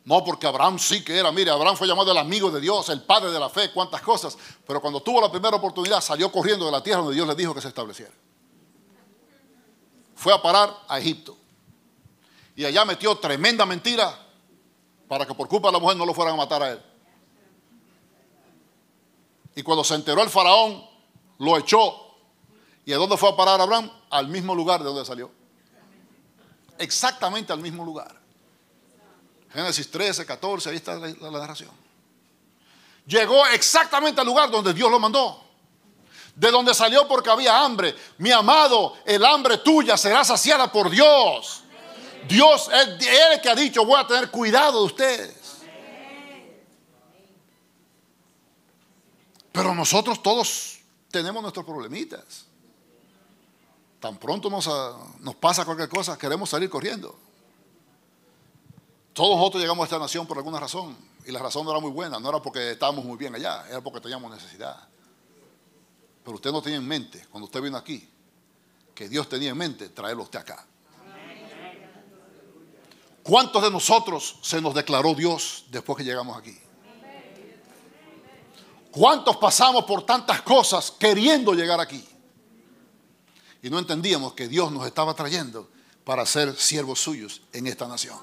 no, porque Abraham sí que era. Mire, Abraham fue llamado el amigo de Dios, el padre de la fe, cuántas cosas. Pero cuando tuvo la primera oportunidad, salió corriendo de la tierra donde Dios le dijo que se estableciera. Fue a parar a Egipto. Y allá metió tremenda mentira para que por culpa de la mujer no lo fueran a matar a él. Y cuando se enteró el faraón, lo echó. ¿Y a dónde fue a parar Abraham? Al mismo lugar de donde salió. Exactamente al mismo lugar. Génesis 13, 14, ahí está la, narración. Llegó exactamente al lugar donde Dios lo mandó. De donde salió porque había hambre. Mi amado, el hambre tuya será saciada por Dios. Dios es el que ha dicho, voy a tener cuidado de ustedes. Pero nosotros todos tenemos nuestros problemitas. Tan pronto nos, nos pasa cualquier cosa, queremos salir corriendo. Todos nosotros llegamos a esta nación por alguna razón. Y la razón no era muy buena, no era porque estábamos muy bien allá, era porque teníamos necesidad. Pero usted no tenía en mente, cuando usted vino aquí, que Dios tenía en mente traerlo usted acá. ¿Cuántos de nosotros se nos declaró Dios después que llegamos aquí? ¿Cuántos pasamos por tantas cosas queriendo llegar aquí? Y no entendíamos que Dios nos estaba trayendo para ser siervos suyos en esta nación.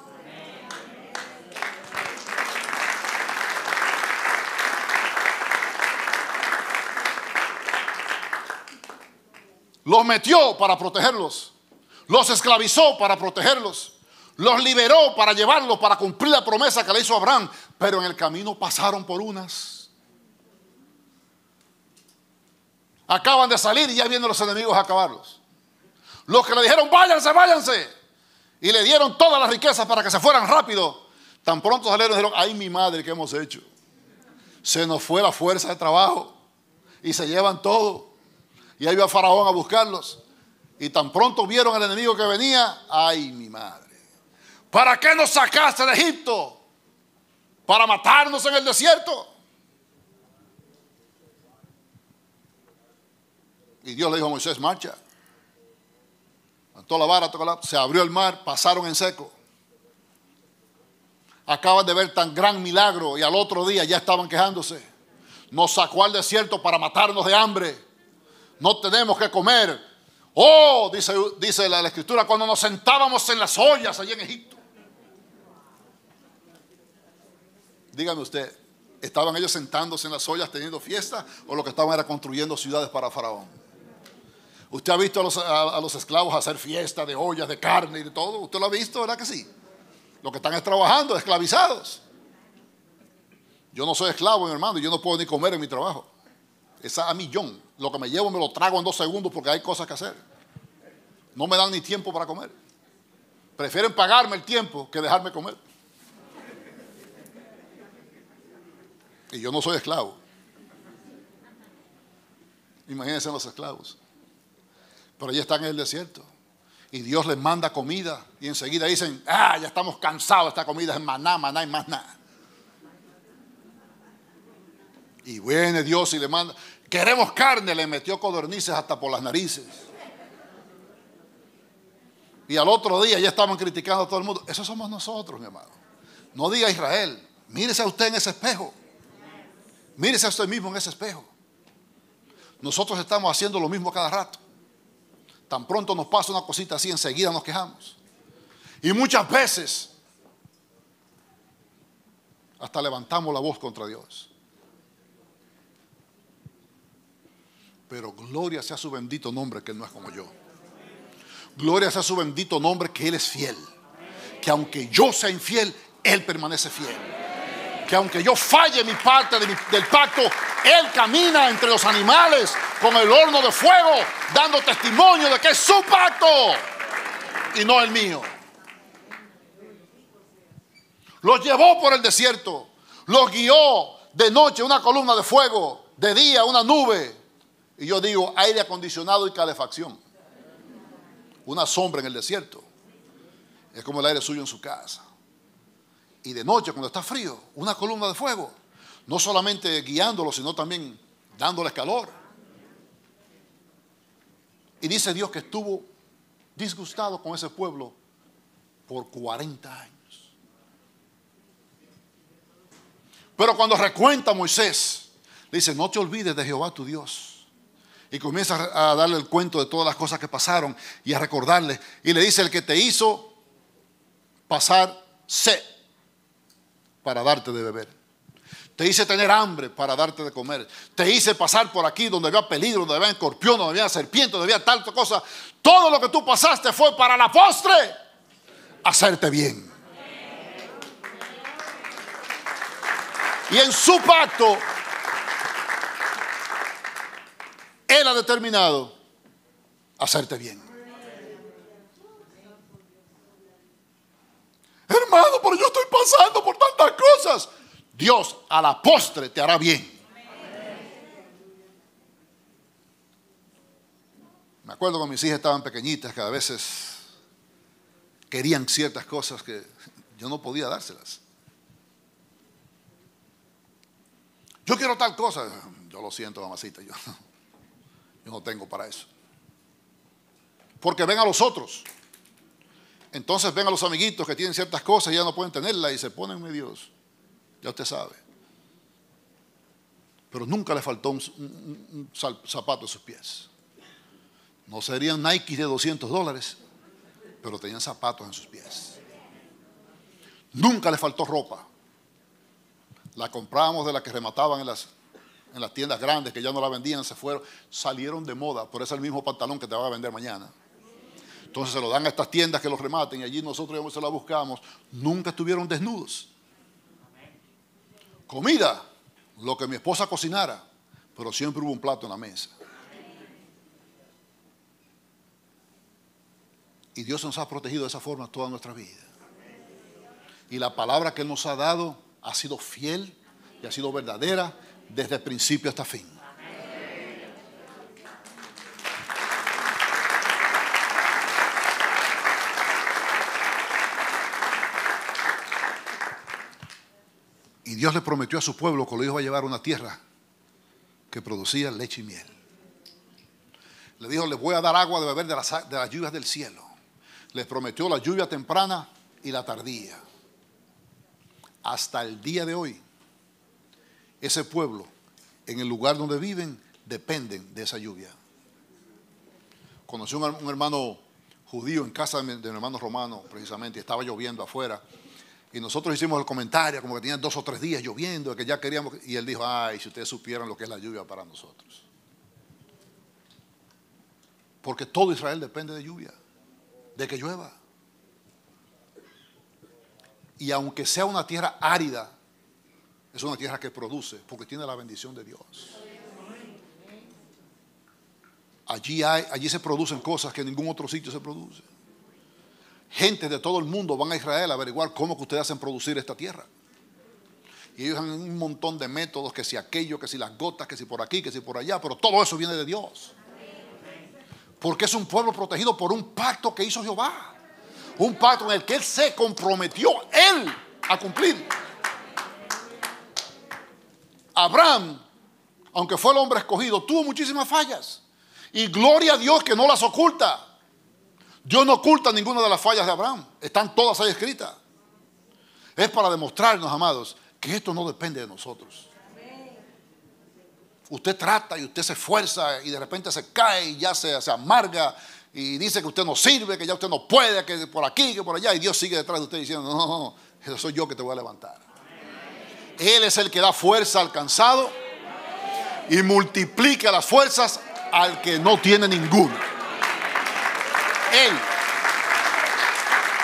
Los metió para protegerlos. Los esclavizó para protegerlos. Los liberó para llevarlos, para cumplir la promesa que le hizo Abraham. Pero en el camino pasaron por unas. Acaban de salir y ya vienen los enemigos a acabarlos. Los que le dijeron, váyanse, váyanse. Y le dieron todas las riquezas para que se fueran rápido. Tan pronto salieron y dijeron, ay mi madre, ¿qué hemos hecho? Se nos fue la fuerza de trabajo. Y se llevan todo. Y ahí va Faraón a buscarlos. Y tan pronto vieron al enemigo que venía, ay mi madre. ¿Para qué nos sacaste de Egipto? ¿Para matarnos en el desierto? Y Dios le dijo a Moisés, marcha. la vara, se abrió el mar, pasaron en seco. Acaban de ver tan gran milagro y al otro día ya estaban quejándose. Nos sacó al desierto para matarnos de hambre. No tenemos que comer. Oh, dice, dice la, la escritura, cuando nos sentábamos en las ollas allí en Egipto. Dígame usted, ¿estaban ellos sentándose en las ollas teniendo fiesta o lo que estaban era construyendo ciudades para Faraón? ¿Usted ha visto a los, esclavos hacer fiesta de ollas, de carne y de todo? ¿Usted lo ha visto, verdad que sí? Lo que están es trabajando, esclavizados. Yo no soy esclavo, mi hermano, yo no puedo ni comer en mi trabajo. Es a millón. Lo que me llevo me lo trago en dos segundos porque hay cosas que hacer. No me dan ni tiempo para comer. Prefieren pagarme el tiempo que dejarme comer. Y yo no soy esclavo. Imagínense los esclavos. Pero allí están en el desierto. Y Dios les manda comida. Y enseguida dicen, ah, ya estamos cansados, esta comida es maná, maná y más nada. Y viene Dios y le manda, queremos carne, le metió codornices hasta por las narices. Y al otro día ya estaban criticando a todo el mundo. Eso somos nosotros, mi amado. No diga Israel, mírese a usted en ese espejo. Mírese a usted mismo en ese espejo. Nosotros estamos haciendo lo mismo cada rato. Tan pronto nos pasa una cosita así, enseguida nos quejamos. Y muchas veces hasta levantamos la voz contra Dios. Pero gloria sea su bendito nombre que Él no es como yo. Gloria sea su bendito nombre que Él es fiel. Que aunque yo sea infiel, Él permanece fiel que aunque yo falle mi parte del pacto, Él camina entre los animales con el horno de fuego, dando testimonio de que es su pacto y no el mío. Los llevó por el desierto, los guió de noche una columna de fuego, de día una nube. Y yo digo aire acondicionado y calefacción. Una sombra en el desierto. Es como el aire suyo en su casa y de noche cuando está frío, una columna de fuego, no solamente guiándolo, sino también dándoles calor. Y dice Dios que estuvo disgustado con ese pueblo por 40 años. Pero cuando recuenta Moisés, le dice, no te olvides de Jehová tu Dios. Y comienza a darle el cuento de todas las cosas que pasaron y a recordarle. Y le dice, el que te hizo pasar sed para darte de beber. Te hice tener hambre para darte de comer. Te hice pasar por aquí donde había peligro, donde había escorpión, donde había serpiente, donde había tal cosa. Todo lo que tú pasaste fue para la postre hacerte bien. Y en su pacto, Él ha determinado hacerte bien. Pero yo estoy pasando por tantas cosas. Dios a la postre te hará bien. Me acuerdo cuando mis hijas estaban pequeñitas que a veces querían ciertas cosas que yo no podía dárselas. Yo quiero tal cosa. Yo lo siento, mamacita. Yo no tengo para eso. Porque ven a los otros. Entonces ven a los amiguitos que tienen ciertas cosas y ya no pueden tenerlas y se ponen medios. Ya usted sabe. Pero nunca le faltó un, zapato en sus pies. No serían Nike de 200 dólares, pero tenían zapatos en sus pies. Nunca le faltó ropa. La comprábamos de la que remataban en las, en las tiendas grandes que ya no la vendían, se fueron, salieron de moda, por eso es el mismo pantalón que te va a vender mañana. Entonces se lo dan a estas tiendas que los rematen y allí nosotros se la buscamos. Nunca estuvieron desnudos. Comida, lo que mi esposa cocinara, pero siempre hubo un plato en la mesa. Y Dios nos ha protegido de esa forma toda nuestra vida. Y la palabra que nos ha dado ha sido fiel y ha sido verdadera desde principio hasta fin. Y Dios le prometió a su pueblo que lo iba a llevar a una tierra que producía leche y miel. Le dijo, les voy a dar agua de beber de las, lluvias del cielo. Les prometió la lluvia temprana y la tardía hasta el día de hoy, ese pueblo, en el lugar donde viven, dependen de esa lluvia. Conocí un, un hermano judío en casa de mi, hermano romano, precisamente, y estaba lloviendo afuera. Y nosotros hicimos el comentario, como que tenían dos o tres días lloviendo, que ya queríamos. Y él dijo: Ay, si ustedes supieran lo que es la lluvia para nosotros. Porque todo Israel depende de lluvia, de que llueva. Y aunque sea una tierra árida, es una tierra que produce porque tiene la bendición de Dios. Allí, hay, allí se producen cosas que en ningún otro sitio se producen. Gente de todo el mundo van a Israel a averiguar cómo que ustedes hacen producir esta tierra. Y ellos han un montón de métodos, que si aquello, que si las gotas, que si por aquí, que si por allá, pero todo eso viene de Dios. Porque es un pueblo protegido por un pacto que hizo Jehová. Un pacto en el que Él se comprometió, Él, a cumplir. Abraham, aunque fue el hombre escogido, tuvo muchísimas fallas. Y gloria a Dios que no las oculta. Dios no oculta ninguna de las fallas de Abraham. Están todas ahí escritas. Es para demostrarnos, amados, que esto no depende de nosotros. Usted trata y usted se esfuerza y de repente se cae y ya se, se amarga y dice que usted no sirve, que ya usted no puede, que por aquí, que por allá, y Dios sigue detrás de usted diciendo, no, no, no, soy yo que te voy a levantar. Él es el que da fuerza al cansado y multiplica las fuerzas al que no tiene ninguna. Él.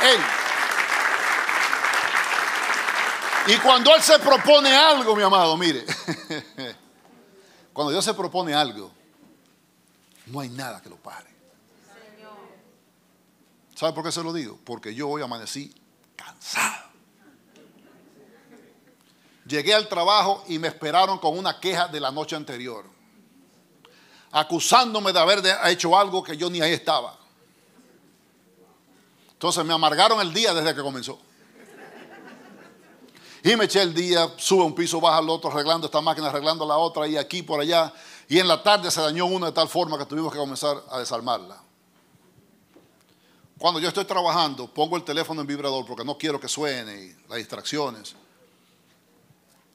Él. Y cuando Él se propone algo, mi amado, mire, cuando Dios se propone algo, no hay nada que lo pare. ¿Sabe por qué se lo digo? Porque yo hoy amanecí cansado. Llegué al trabajo y me esperaron con una queja de la noche anterior, acusándome de haber hecho algo que yo ni ahí estaba. Entonces me amargaron el día desde que comenzó. Y me eché el día, sube un piso, baja al otro, arreglando esta máquina, arreglando la otra, y aquí por allá. Y en la tarde se dañó una de tal forma que tuvimos que comenzar a desarmarla. Cuando yo estoy trabajando, pongo el teléfono en vibrador porque no quiero que suene y las distracciones.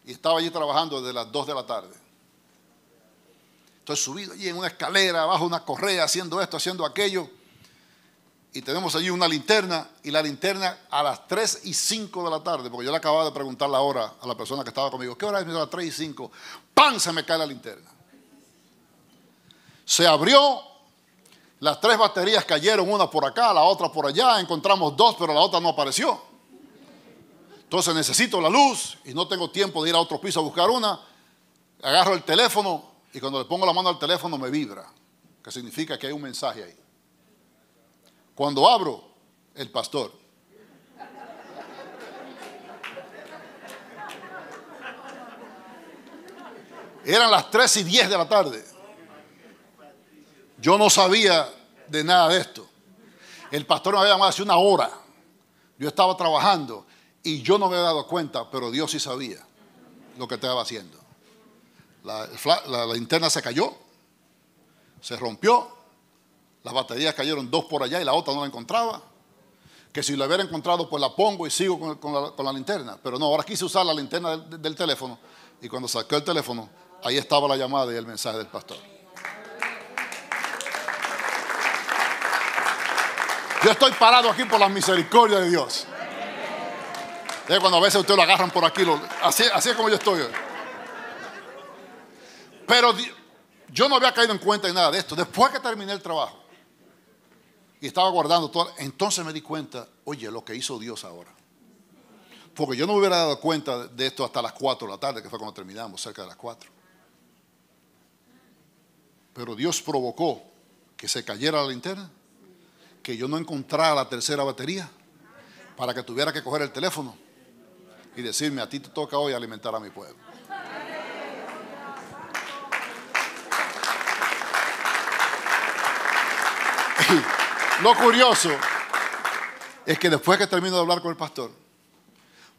Y estaba allí trabajando desde las 2 de la tarde. Estoy subido allí en una escalera, bajo una correa, haciendo esto, haciendo aquello. Y tenemos allí una linterna y la linterna a las 3 y 5 de la tarde, porque yo le acababa de preguntar la hora a la persona que estaba conmigo, ¿qué hora es? A las 3 y 5, ¡pam! se me cae la linterna. Se abrió, las tres baterías cayeron, una por acá, la otra por allá, encontramos dos, pero la otra no apareció. Entonces necesito la luz y no tengo tiempo de ir a otro piso a buscar una. Agarro el teléfono y cuando le pongo la mano al teléfono me vibra, que significa que hay un mensaje ahí. Cuando abro, el pastor. Eran las 3 y 10 de la tarde. Yo no sabía de nada de esto. El pastor me había llamado hace una hora. Yo estaba trabajando y yo no me había dado cuenta, pero Dios sí sabía lo que estaba haciendo. La, la linterna se cayó, se rompió las baterías cayeron dos por allá y la otra no la encontraba. Que si la hubiera encontrado, pues la pongo y sigo con, la, linterna. Pero no, ahora quise usar la linterna del, teléfono. Y cuando saqué el teléfono, ahí estaba la llamada y el mensaje del pastor. Yo estoy parado aquí por la misericordia de Dios. Cuando a veces ustedes lo agarran por aquí, así, así es como yo estoy. Pero yo no había caído en cuenta de nada de esto. Después que terminé el trabajo, y estaba guardando todo. Entonces me di cuenta, oye, lo que hizo Dios ahora. Porque yo no me hubiera dado cuenta de esto hasta las 4 de la tarde, que fue cuando terminamos, cerca de las 4. Pero Dios provocó que se cayera la linterna, que yo no encontrara la tercera batería, para que tuviera que coger el teléfono y decirme, a ti te toca hoy alimentar a mi pueblo. Lo curioso es que después que termino de hablar con el pastor,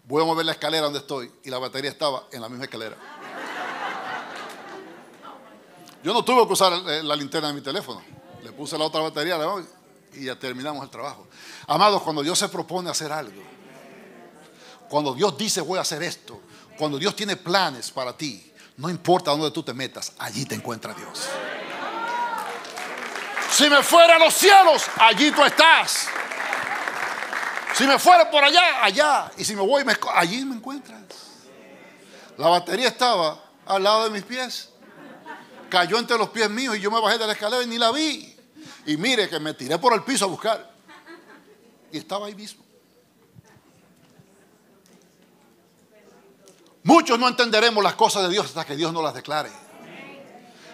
voy a mover la escalera donde estoy y la batería estaba en la misma escalera. Yo no tuve que usar la linterna de mi teléfono. Le puse la otra batería y ya terminamos el trabajo. Amados, cuando Dios se propone hacer algo, cuando Dios dice voy a hacer esto, cuando Dios tiene planes para ti, no importa dónde tú te metas, allí te encuentra Dios. Si me fuera a los cielos, allí tú estás. Si me fuera por allá, allá. Y si me voy, allí me encuentras. La batería estaba al lado de mis pies. Cayó entre los pies míos y yo me bajé de la escalera y ni la vi. Y mire que me tiré por el piso a buscar. Y estaba ahí mismo. Muchos no entenderemos las cosas de Dios hasta que Dios no las declare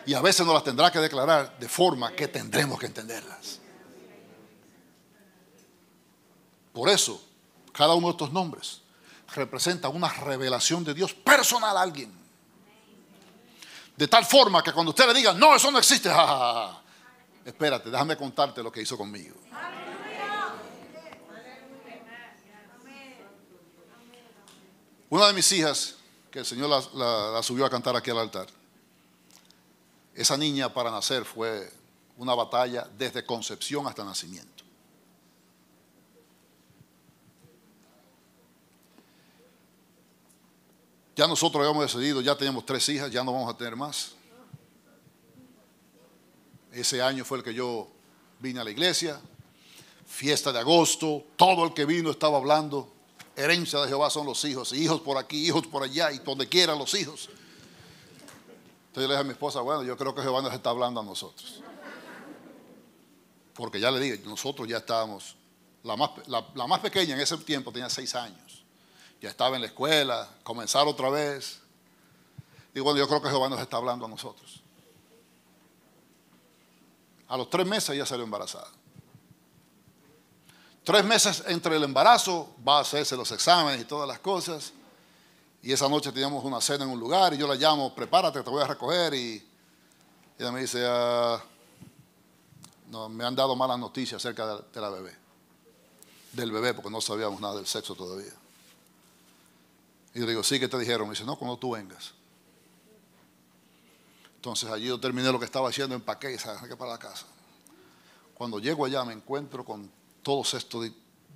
y a veces nos las tendrá que declarar de forma que tendremos que entenderlas. Por eso, cada uno de estos nombres representa una revelación de Dios personal a alguien. De tal forma que cuando usted le diga, no, eso no existe, espérate, déjame contarte lo que hizo conmigo. Una de mis hijas, que el Señor la subió a cantar aquí al altar, esa niña para nacer fue una batalla desde concepción hasta nacimiento. Ya nosotros habíamos decidido, ya teníamos tres hijas, ya no vamos a tener más. Ese año fue el que yo vine a la iglesia, fiesta de agosto, todo el que vino estaba hablando, herencia de Jehová son los hijos, hijos por aquí, hijos por allá y donde quiera los hijos. Entonces yo le dije a mi esposa, bueno, yo creo que Jehová nos está hablando a nosotros. Porque ya le dije, nosotros ya estábamos, la más, la, más pequeña en ese tiempo tenía seis años. Ya estaba en la escuela, comenzar otra vez. Y bueno, yo creo que Jehová nos está hablando a nosotros. A los tres meses ella salió embarazada. Tres meses entre el embarazo, va a hacerse los exámenes y todas las cosas. Y esa noche teníamos una cena en un lugar y yo la llamo, prepárate, te voy a recoger. Y ella me dice, ah, me han dado malas noticias acerca de, la bebé. Del bebé, porque no sabíamos nada del sexo todavía. Y yo digo, sí, ¿qué te dijeron? Me dice, no, cuando tú vengas. Entonces allí yo terminé lo que estaba haciendo, empaqué y salí para la casa. Cuando llego allá me encuentro con todos estos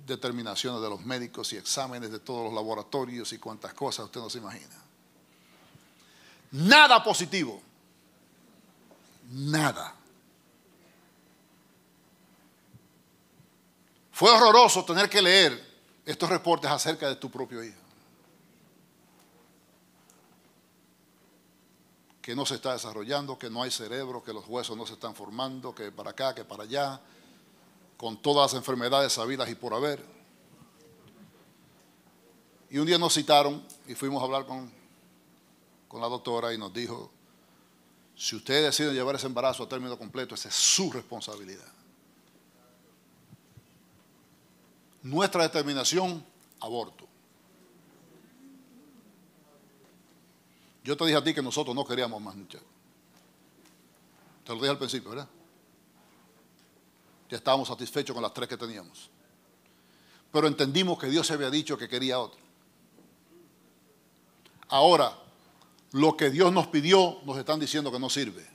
determinaciones de los médicos y exámenes de todos los laboratorios y cuantas cosas usted no se imagina. Nada positivo. Nada. Fue horroroso tener que leer estos reportes acerca de tu propio hijo. Que no se está desarrollando, que no hay cerebro, que los huesos no se están formando, que para acá, que para allá, con todas las enfermedades sabidas y por haber. Y un día nos citaron y fuimos a hablar con, con la doctora y nos dijo, si usted decide llevar ese embarazo a término completo, esa es su responsabilidad. Nuestra determinación, aborto. Yo te dije a ti que nosotros no queríamos más muchachos. Te lo dije al principio, ¿verdad? Ya estábamos satisfechos con las tres que teníamos. Pero entendimos que Dios se había dicho que quería otro. Ahora, lo que Dios nos pidió, nos están diciendo que no sirve.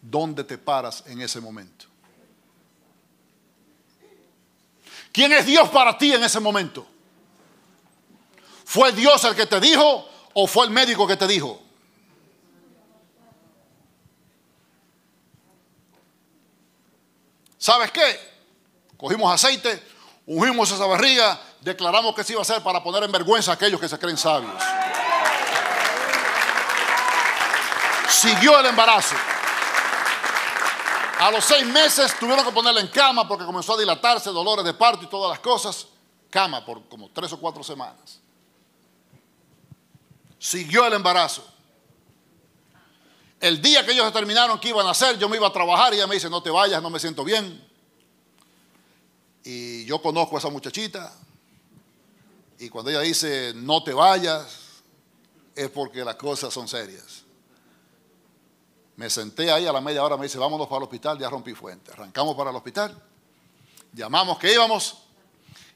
¿Dónde te paras en ese momento? ¿Quién es Dios para ti en ese momento? ¿Fue Dios el que te dijo o fue el médico que te dijo? ¿Sabes qué? Cogimos aceite, ungimos esa barriga, declaramos que se iba a hacer para poner en vergüenza a aquellos que se creen sabios. Siguió el embarazo. A los seis meses tuvieron que ponerla en cama porque comenzó a dilatarse, dolores de parto y todas las cosas. Cama por como tres o cuatro semanas. Siguió el embarazo. El día que ellos determinaron que iban a hacer, yo me iba a trabajar y ella me dice, no te vayas, no me siento bien. Y yo conozco a esa muchachita. Y cuando ella dice, no te vayas, es porque las cosas son serias. Me senté ahí a la media hora, me dice, vámonos para el hospital, ya rompí fuente. Arrancamos para el hospital, llamamos que íbamos,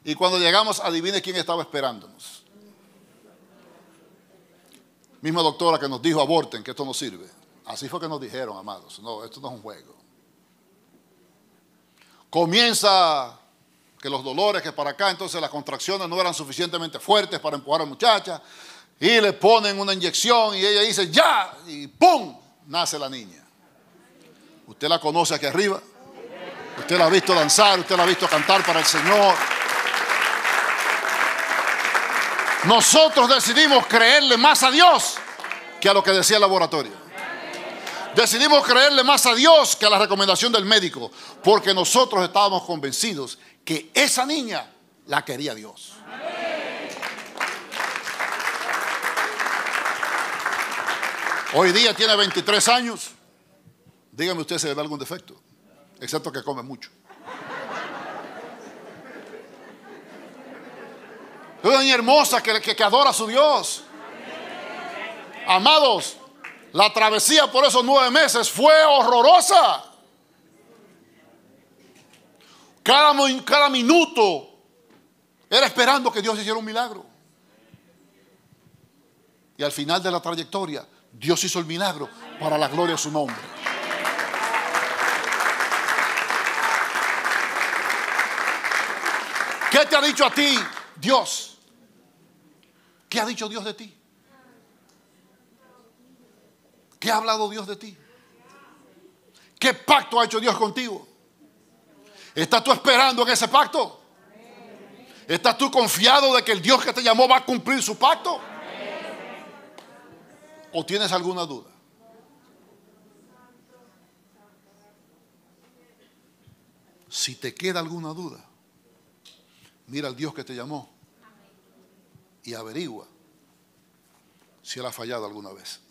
y cuando llegamos, adivine quién estaba esperándonos. Misma doctora que nos dijo, aborten, que esto no sirve. Así fue que nos dijeron, amados, no, esto no es un juego. Comienza que los dolores que para acá, entonces las contracciones no eran suficientemente fuertes para empujar a la muchacha, y le ponen una inyección y ella dice, ya, y ¡pum! nace la niña. Usted la conoce aquí arriba, usted la ha visto danzar, usted la ha visto cantar para el Señor. Nosotros decidimos creerle más a Dios que a lo que decía el laboratorio. Decidimos creerle más a Dios que a la recomendación del médico, porque nosotros estábamos convencidos que esa niña la quería Dios. Hoy día tiene 23 años. Dígame usted si le da algún defecto, excepto que come mucho. Una niña hermosa que, que adora a su Dios. Amados, la travesía por esos nueve meses fue horrorosa. Cada, minuto era esperando que Dios hiciera un milagro. Y al final de la trayectoria, Dios hizo el milagro para la gloria de su nombre. ¿Qué te ha dicho a ti Dios? ¿Qué ha dicho Dios de ti? ¿Qué ha hablado Dios de ti? ¿Qué pacto ha hecho Dios contigo? ¿Estás tú esperando en ese pacto? ¿Estás tú confiado de que el Dios que te llamó va a cumplir su pacto? ¿O tienes alguna duda? Si te queda alguna duda, mira al Dios que te llamó y averigua si Él ha fallado alguna vez.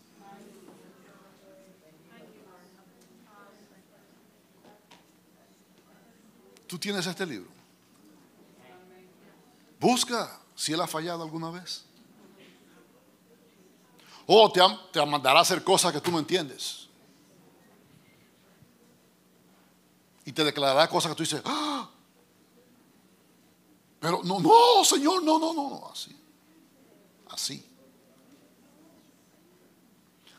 Tú tienes este libro. Busca si Él ha fallado alguna vez. O te, te mandará hacer cosas que tú no entiendes. Y te declarará cosas que tú dices, ¡Ah! pero no, no, Señor, no, no, no, no, así. Así.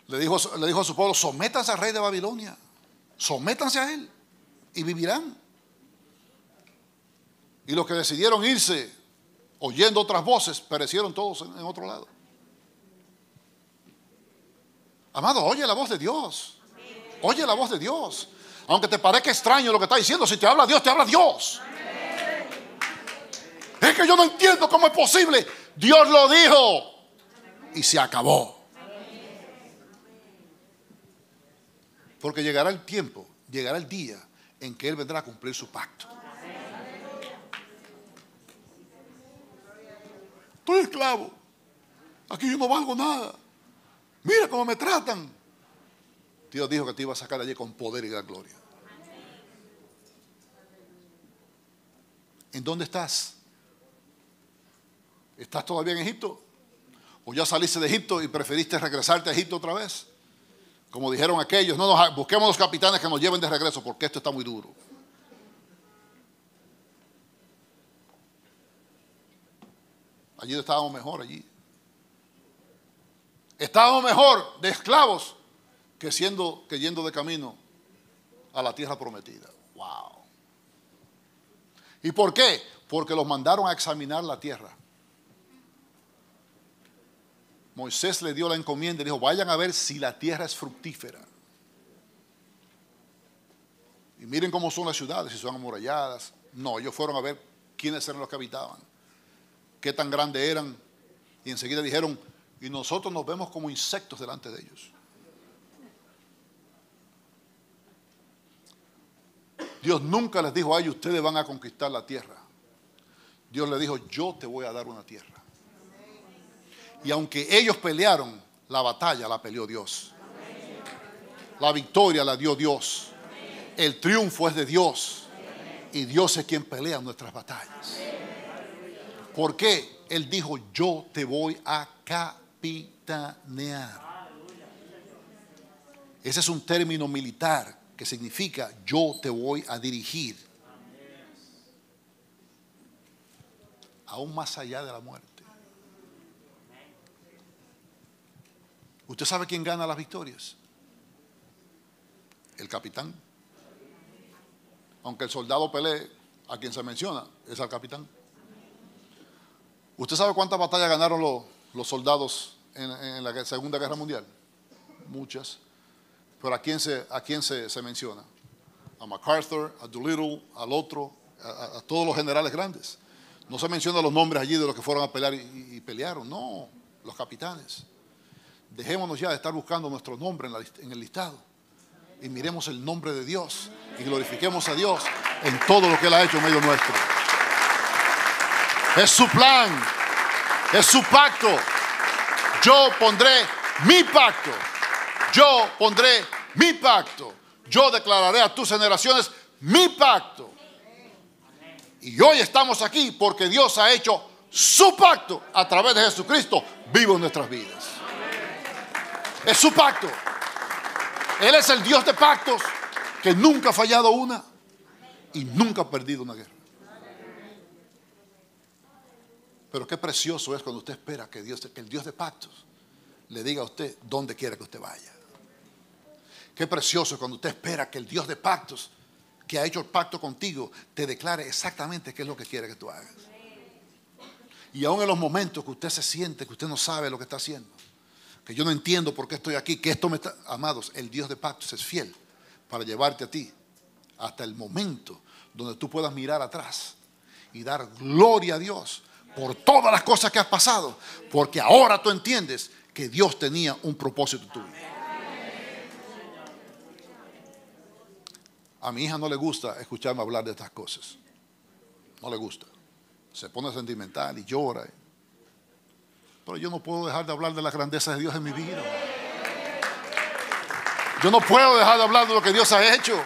Le dijo, le dijo a su pueblo, sométanse al rey de Babilonia, sométanse a él y vivirán. Y los que decidieron irse oyendo otras voces, perecieron todos en, otro lado. Amado, oye la voz de Dios. Oye la voz de Dios. Aunque te parezca extraño lo que está diciendo, si te habla Dios, te habla Dios. Es que yo no entiendo cómo es posible. Dios lo dijo y se acabó. Porque llegará el tiempo, llegará el día en que Él vendrá a cumplir su pacto. Estoy esclavo. Aquí yo no valgo nada. Mira cómo me tratan. Dios dijo que te iba a sacar allí con poder y gran gloria. ¿En dónde estás? ¿Estás todavía en Egipto? ¿O ya saliste de Egipto y preferiste regresarte a Egipto otra vez? Como dijeron aquellos, no nos, busquemos los capitanes que nos lleven de regreso porque esto está muy duro. Allí estábamos mejor, allí. Estábamos mejor de esclavos que siendo que yendo de camino a la tierra prometida. Wow. ¿Y por qué? Porque los mandaron a examinar la tierra. Moisés le dio la encomienda y dijo, vayan a ver si la tierra es fructífera. Y miren cómo son las ciudades, si son amuralladas. No, ellos fueron a ver quiénes eran los que habitaban, qué tan grandes eran. Y enseguida dijeron, y nosotros nos vemos como insectos delante de ellos. Dios nunca les dijo a ellos, ustedes van a conquistar la tierra. Dios les dijo, yo te voy a dar una tierra. Y aunque ellos pelearon, la batalla la peleó Dios. La victoria la dio Dios. El triunfo es de Dios. Y Dios es quien pelea nuestras batallas. ¿Por qué? Él dijo, yo te voy a capitanear. Ese es un término militar que significa yo te voy a dirigir. Aún más allá de la muerte. ¿Usted sabe quién gana las victorias? El capitán. Aunque el soldado pelee, a quien se menciona es al capitán. ¿Usted sabe cuántas batallas ganaron los, soldados en, la Segunda Guerra Mundial? Muchas. Pero ¿a quién se, menciona? A MacArthur, a Doolittle, al otro, a, todos los generales grandes. No se menciona los nombres allí de los que fueron a pelear y, pelearon, no, los capitanes. Dejémonos ya de estar buscando nuestro nombre en, el listado y miremos el nombre de Dios y glorifiquemos a Dios en todo lo que Él ha hecho en medio nuestro. Es su plan, es su pacto. Yo pondré mi pacto yo pondré mi pacto. Yo declararé a tus generaciones mi pacto. Y hoy estamos aquí porque Dios ha hecho su pacto a través de Jesucristo vivo en nuestras vidas. Es su pacto. Él es el Dios de pactos que nunca ha fallado una y nunca ha perdido una guerra. Pero qué precioso es cuando usted espera que, el Dios de pactos le diga a usted dónde quiere que usted vaya. Qué precioso cuando usted espera que el Dios de pactos, que ha hecho el pacto contigo, te declare exactamente qué es lo que quiere que tú hagas. Y aún en los momentos que usted se siente, que usted no sabe lo que está haciendo, que yo no entiendo por qué estoy aquí, que esto me está... Amados, el Dios de pactos es fiel para llevarte a ti hasta el momento donde tú puedas mirar atrás y dar gloria a Dios por todas las cosas que has pasado, porque ahora tú entiendes que Dios tenía un propósito tuyo. A mi hija no le gusta escucharme hablar de estas cosas. No le gusta. Se pone sentimental y llora. Pero yo no puedo dejar de hablar de la grandeza de Dios en mi vida. Yo no puedo dejar de hablar de lo que Dios ha hecho.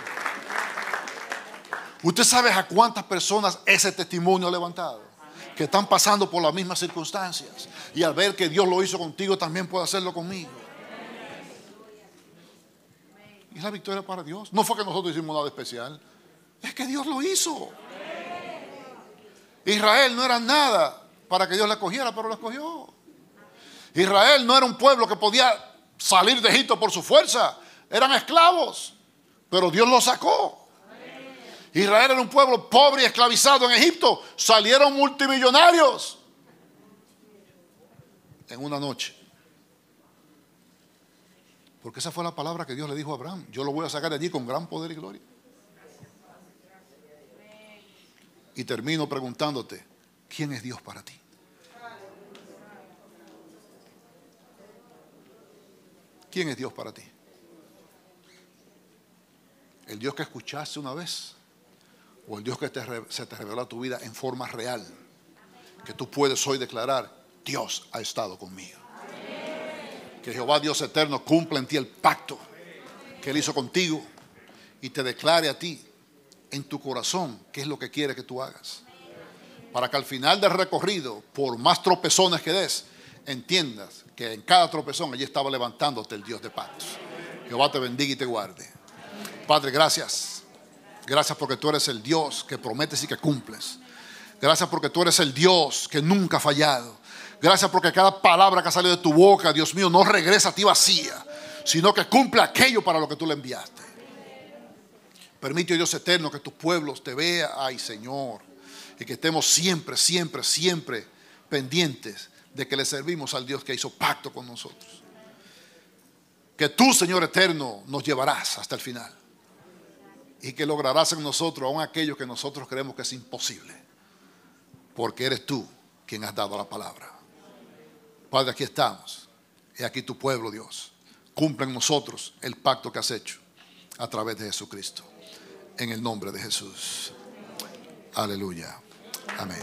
Usted sabe a cuántas personas ese testimonio ha levantado. Que están pasando por las mismas circunstancias. Y al ver que Dios lo hizo contigo, también puede hacerlo conmigo. Y es la victoria para Dios. No fue que nosotros hicimos nada especial. Es que Dios lo hizo. Israel no era nada para que Dios la cogiera, pero la cogió. Israel no era un pueblo que podía salir de Egipto por su fuerza. Eran esclavos. Pero Dios los sacó. Israel era un pueblo pobre y esclavizado en Egipto. Salieron multimillonarios en una noche. Porque esa fue la palabra que Dios le dijo a Abraham. Yo lo voy a sacar de allí con gran poder y gloria. Y termino preguntándote, ¿quién es Dios para ti? ¿Quién es Dios para ti? El Dios que escuchaste una vez ¿O el Dios que se te reveló a tu vida en forma real? Que tú puedes hoy declarar, Dios ha estado conmigo. Que Jehová Dios eterno cumpla en ti el pacto que Él hizo contigo y te declare a ti en tu corazón qué es lo que quiere que tú hagas. Para que al final del recorrido, por más tropezones que des, entiendas que en cada tropezón allí estaba levantándote el Dios de pactos. Jehová te bendiga y te guarde. Padre, gracias. Gracias porque tú eres el Dios que prometes y que cumples. Gracias porque tú eres el Dios que nunca ha fallado. Gracias porque cada palabra que ha salido de tu boca, Dios mío, no regresa a ti vacía, sino que cumple aquello para lo que tú le enviaste. Permite, Dios eterno, que tus pueblos te vean, ay Señor, y que estemos siempre, siempre, siempre pendientes de que le servimos al Dios que hizo pacto con nosotros. Que tú, Señor eterno, nos llevarás hasta el final. Y que lograrás en nosotros aún aquello que nosotros creemos que es imposible. Porque eres tú quien has dado la palabra. Padre, aquí estamos. Y aquí tu pueblo, Dios. Cumple en nosotros el pacto que has hecho a través de Jesucristo. En el nombre de Jesús. Aleluya. Amén.